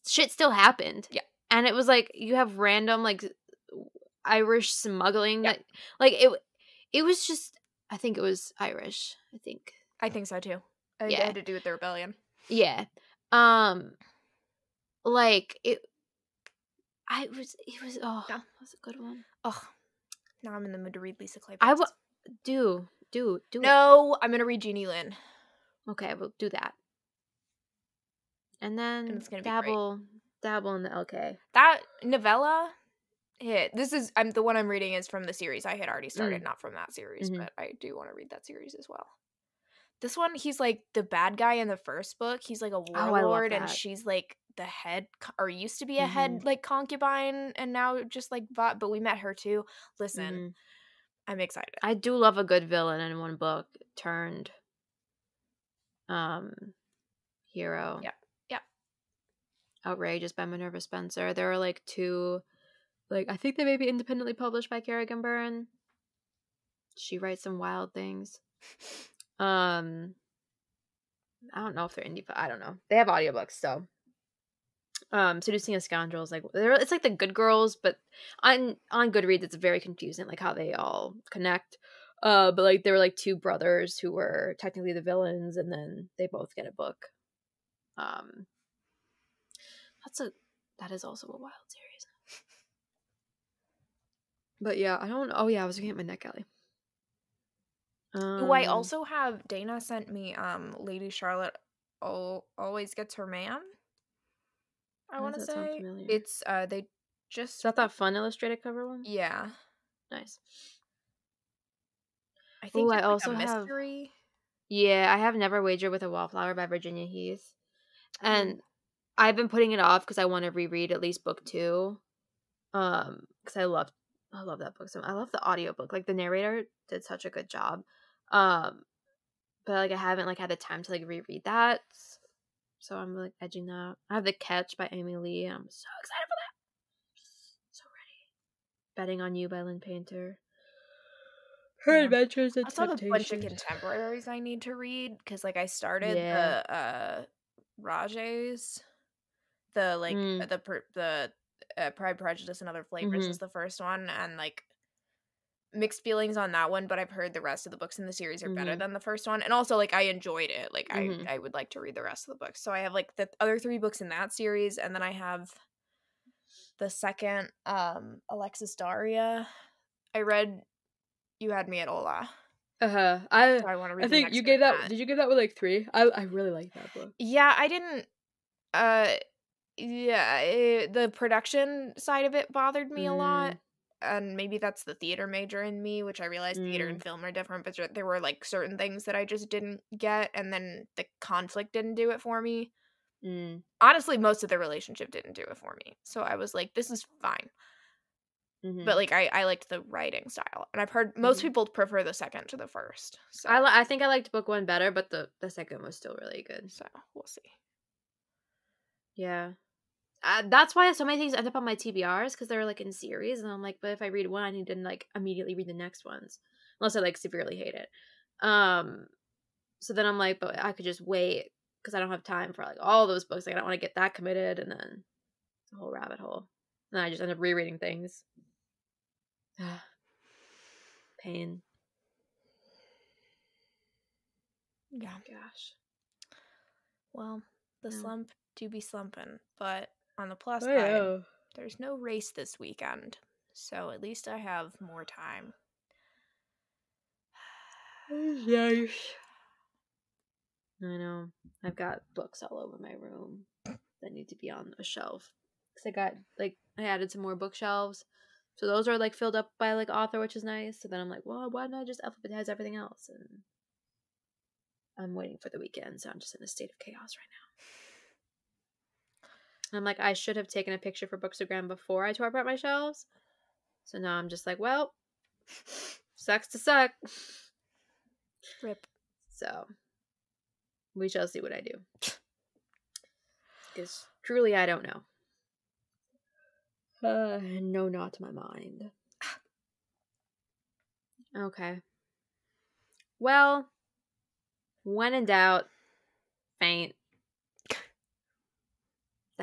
shit still happened. Yeah. And it was like you have random like Irish smuggling Yeah. that like it it was just I think it was Irish. I think. I think so too. I Yeah. it had to do with the rebellion. Yeah. Um like it I was it was oh Yeah. that was a good one. Ugh. Now I'm in the mood to read Lisa Kleypas. I will Do do do it. No, I'm gonna read Jeannie Lin. Okay, we'll do that. And then it's gonna be dabble dabble in the LK. That novella hit. This is I'm the one I'm reading is from the series I had already started, Mm. not from that series, Mhm. but I do want to read that series as well. This one, he's like the bad guy in the first book. He's like a Oh, warlord, and she's like the head, or used to be a Mhm. head like concubine, and now just like bought. But we met her too. Listen, Mhm. I'm excited. I do love a good villain in one book turned um hero. yeah yep. Outrageous by Minerva Spencer. There are like two like I think they may be independently published by Kerrigan Byrne. She writes some wild things. Um I don't know if they're indie, but I don't know. They have audiobooks, so um seducing a scoundrel is like it's like the good girls but on on goodreads it's very confusing like how they all connect uh but like there were like two brothers who were technically the villains and then they both get a book um that's a that is also a wild series but yeah i don't oh yeah i was looking at my NetGalley um, Who I also have. Dana sent me. Um, Lady Charlotte al- always gets her man. I want to does that sound say it's. Uh, they just is that that fun illustrated cover one Yeah, nice I think Ooh, I like also a have-. Yeah, I have Never Wagered with a Wallflower by Virginia Heath. Oh. And I've been putting it off because I want to reread at least book two. Um, because I love I love that book so I love the audiobook. Like the narrator did such a good job. Um but like I haven't like had the time to like reread that. So I'm like edging that. I have The Catch by Amy Lea. I'm so excited for that. So ready. Betting on You by Lynn Painter. Her Yeah. Adventures and I still have a bunch of contemporaries I need to read because, like, I started Yeah. the uh Raj's, the like Mm. the the uh, Pride, Prejudice, and Other Flavors Mhm. is the first one, and like mixed feelings on that one. But I've heard the rest of the books in the series are better Mhm. than the first one, and also like I enjoyed it. Like Mhm. I I would like to read the rest of the books. So I have like the other three books in that series, and then I have the second um Alexis Daria. I read You Had Me at Hola. Uh-huh. I So I want to read I think you gave of that, did you give that with like three? I I really like that book. Yeah, I didn't uh yeah, it, the production side of it bothered me a lot. Mm. And maybe that's the theater major in me, which I realize theater and film are different, but there- were like certain things that I just didn't get and then the conflict didn't do it for me. Mm. Honestly, most of the relationship didn't do it for me. So I was like this is fine. mhm. But like I I liked the writing style. And I've heard most Mhm. people prefer the second to the first. So I li- I think I liked book one better, but the the second was still really good. so we'll see. Yeah. Uh, that's why so many things end up on my TBRs because they're like in series, and I'm like, but if I read one, I need to like immediately read the next ones, unless I like severely hate it. Um, so then I'm like, but I could just wait because I don't have time for like all those books. Like I don't want to get that committed, and then a whole rabbit hole. And I just end up rereading things. Pain. Yeah. Gosh. Well, the Yeah. slump do be slumping, but on the plus Oh, side, yeah. there's no race this weekend, so at least I have more time. Nice. I know. I've got books all over my room that need to be on a shelf. Cause I got like I added some more bookshelves, so those are like filled up by like author, which is nice. So then I'm like, well, why don't I just alphabetize everything else? And I'm waiting for the weekend, so I'm just in a state of chaos right now. And I'm like, I should have taken a picture for Bookstagram before I tore apart my shelves. So now I'm just like, well, sucks to suck. Rip. So we shall see what I do. Because truly, I don't know. Uh, no, not my mind. Okay. Well, when in doubt, faint.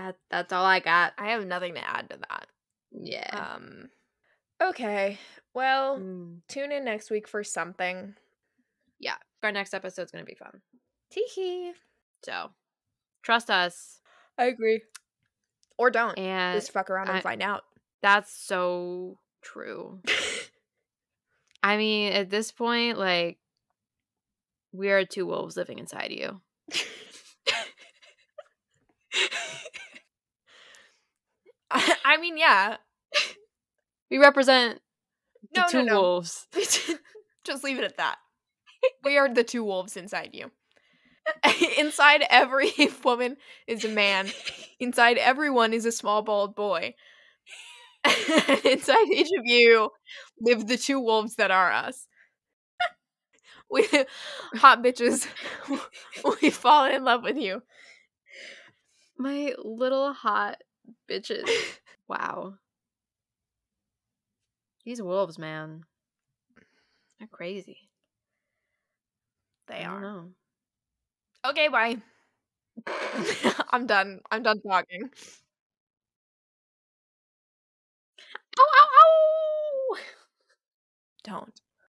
That that's all I got. I have nothing to add to that. Yeah. Um. Okay. Well, Mm. tune in next week for something. Yeah. Our next episode's gonna be fun. Teehee. So trust us. I agree. Or don't. And Just fuck around and find out. that's so true. I mean, at this point, like, we are two wolves living inside you. I, I mean, yeah. We represent the No, two no, no. wolves. Just leave it at that. We are the two wolves inside you. inside every woman is a man. Inside everyone is a small bald boy. inside each of you live the two wolves that are us. We hot bitches. We fall in love with you. My little hot bitches. wow. These wolves, man. They're crazy. They I don't are. know. Okay, bye. I'm done. I'm done talking. Ow, ow, ow! Don't.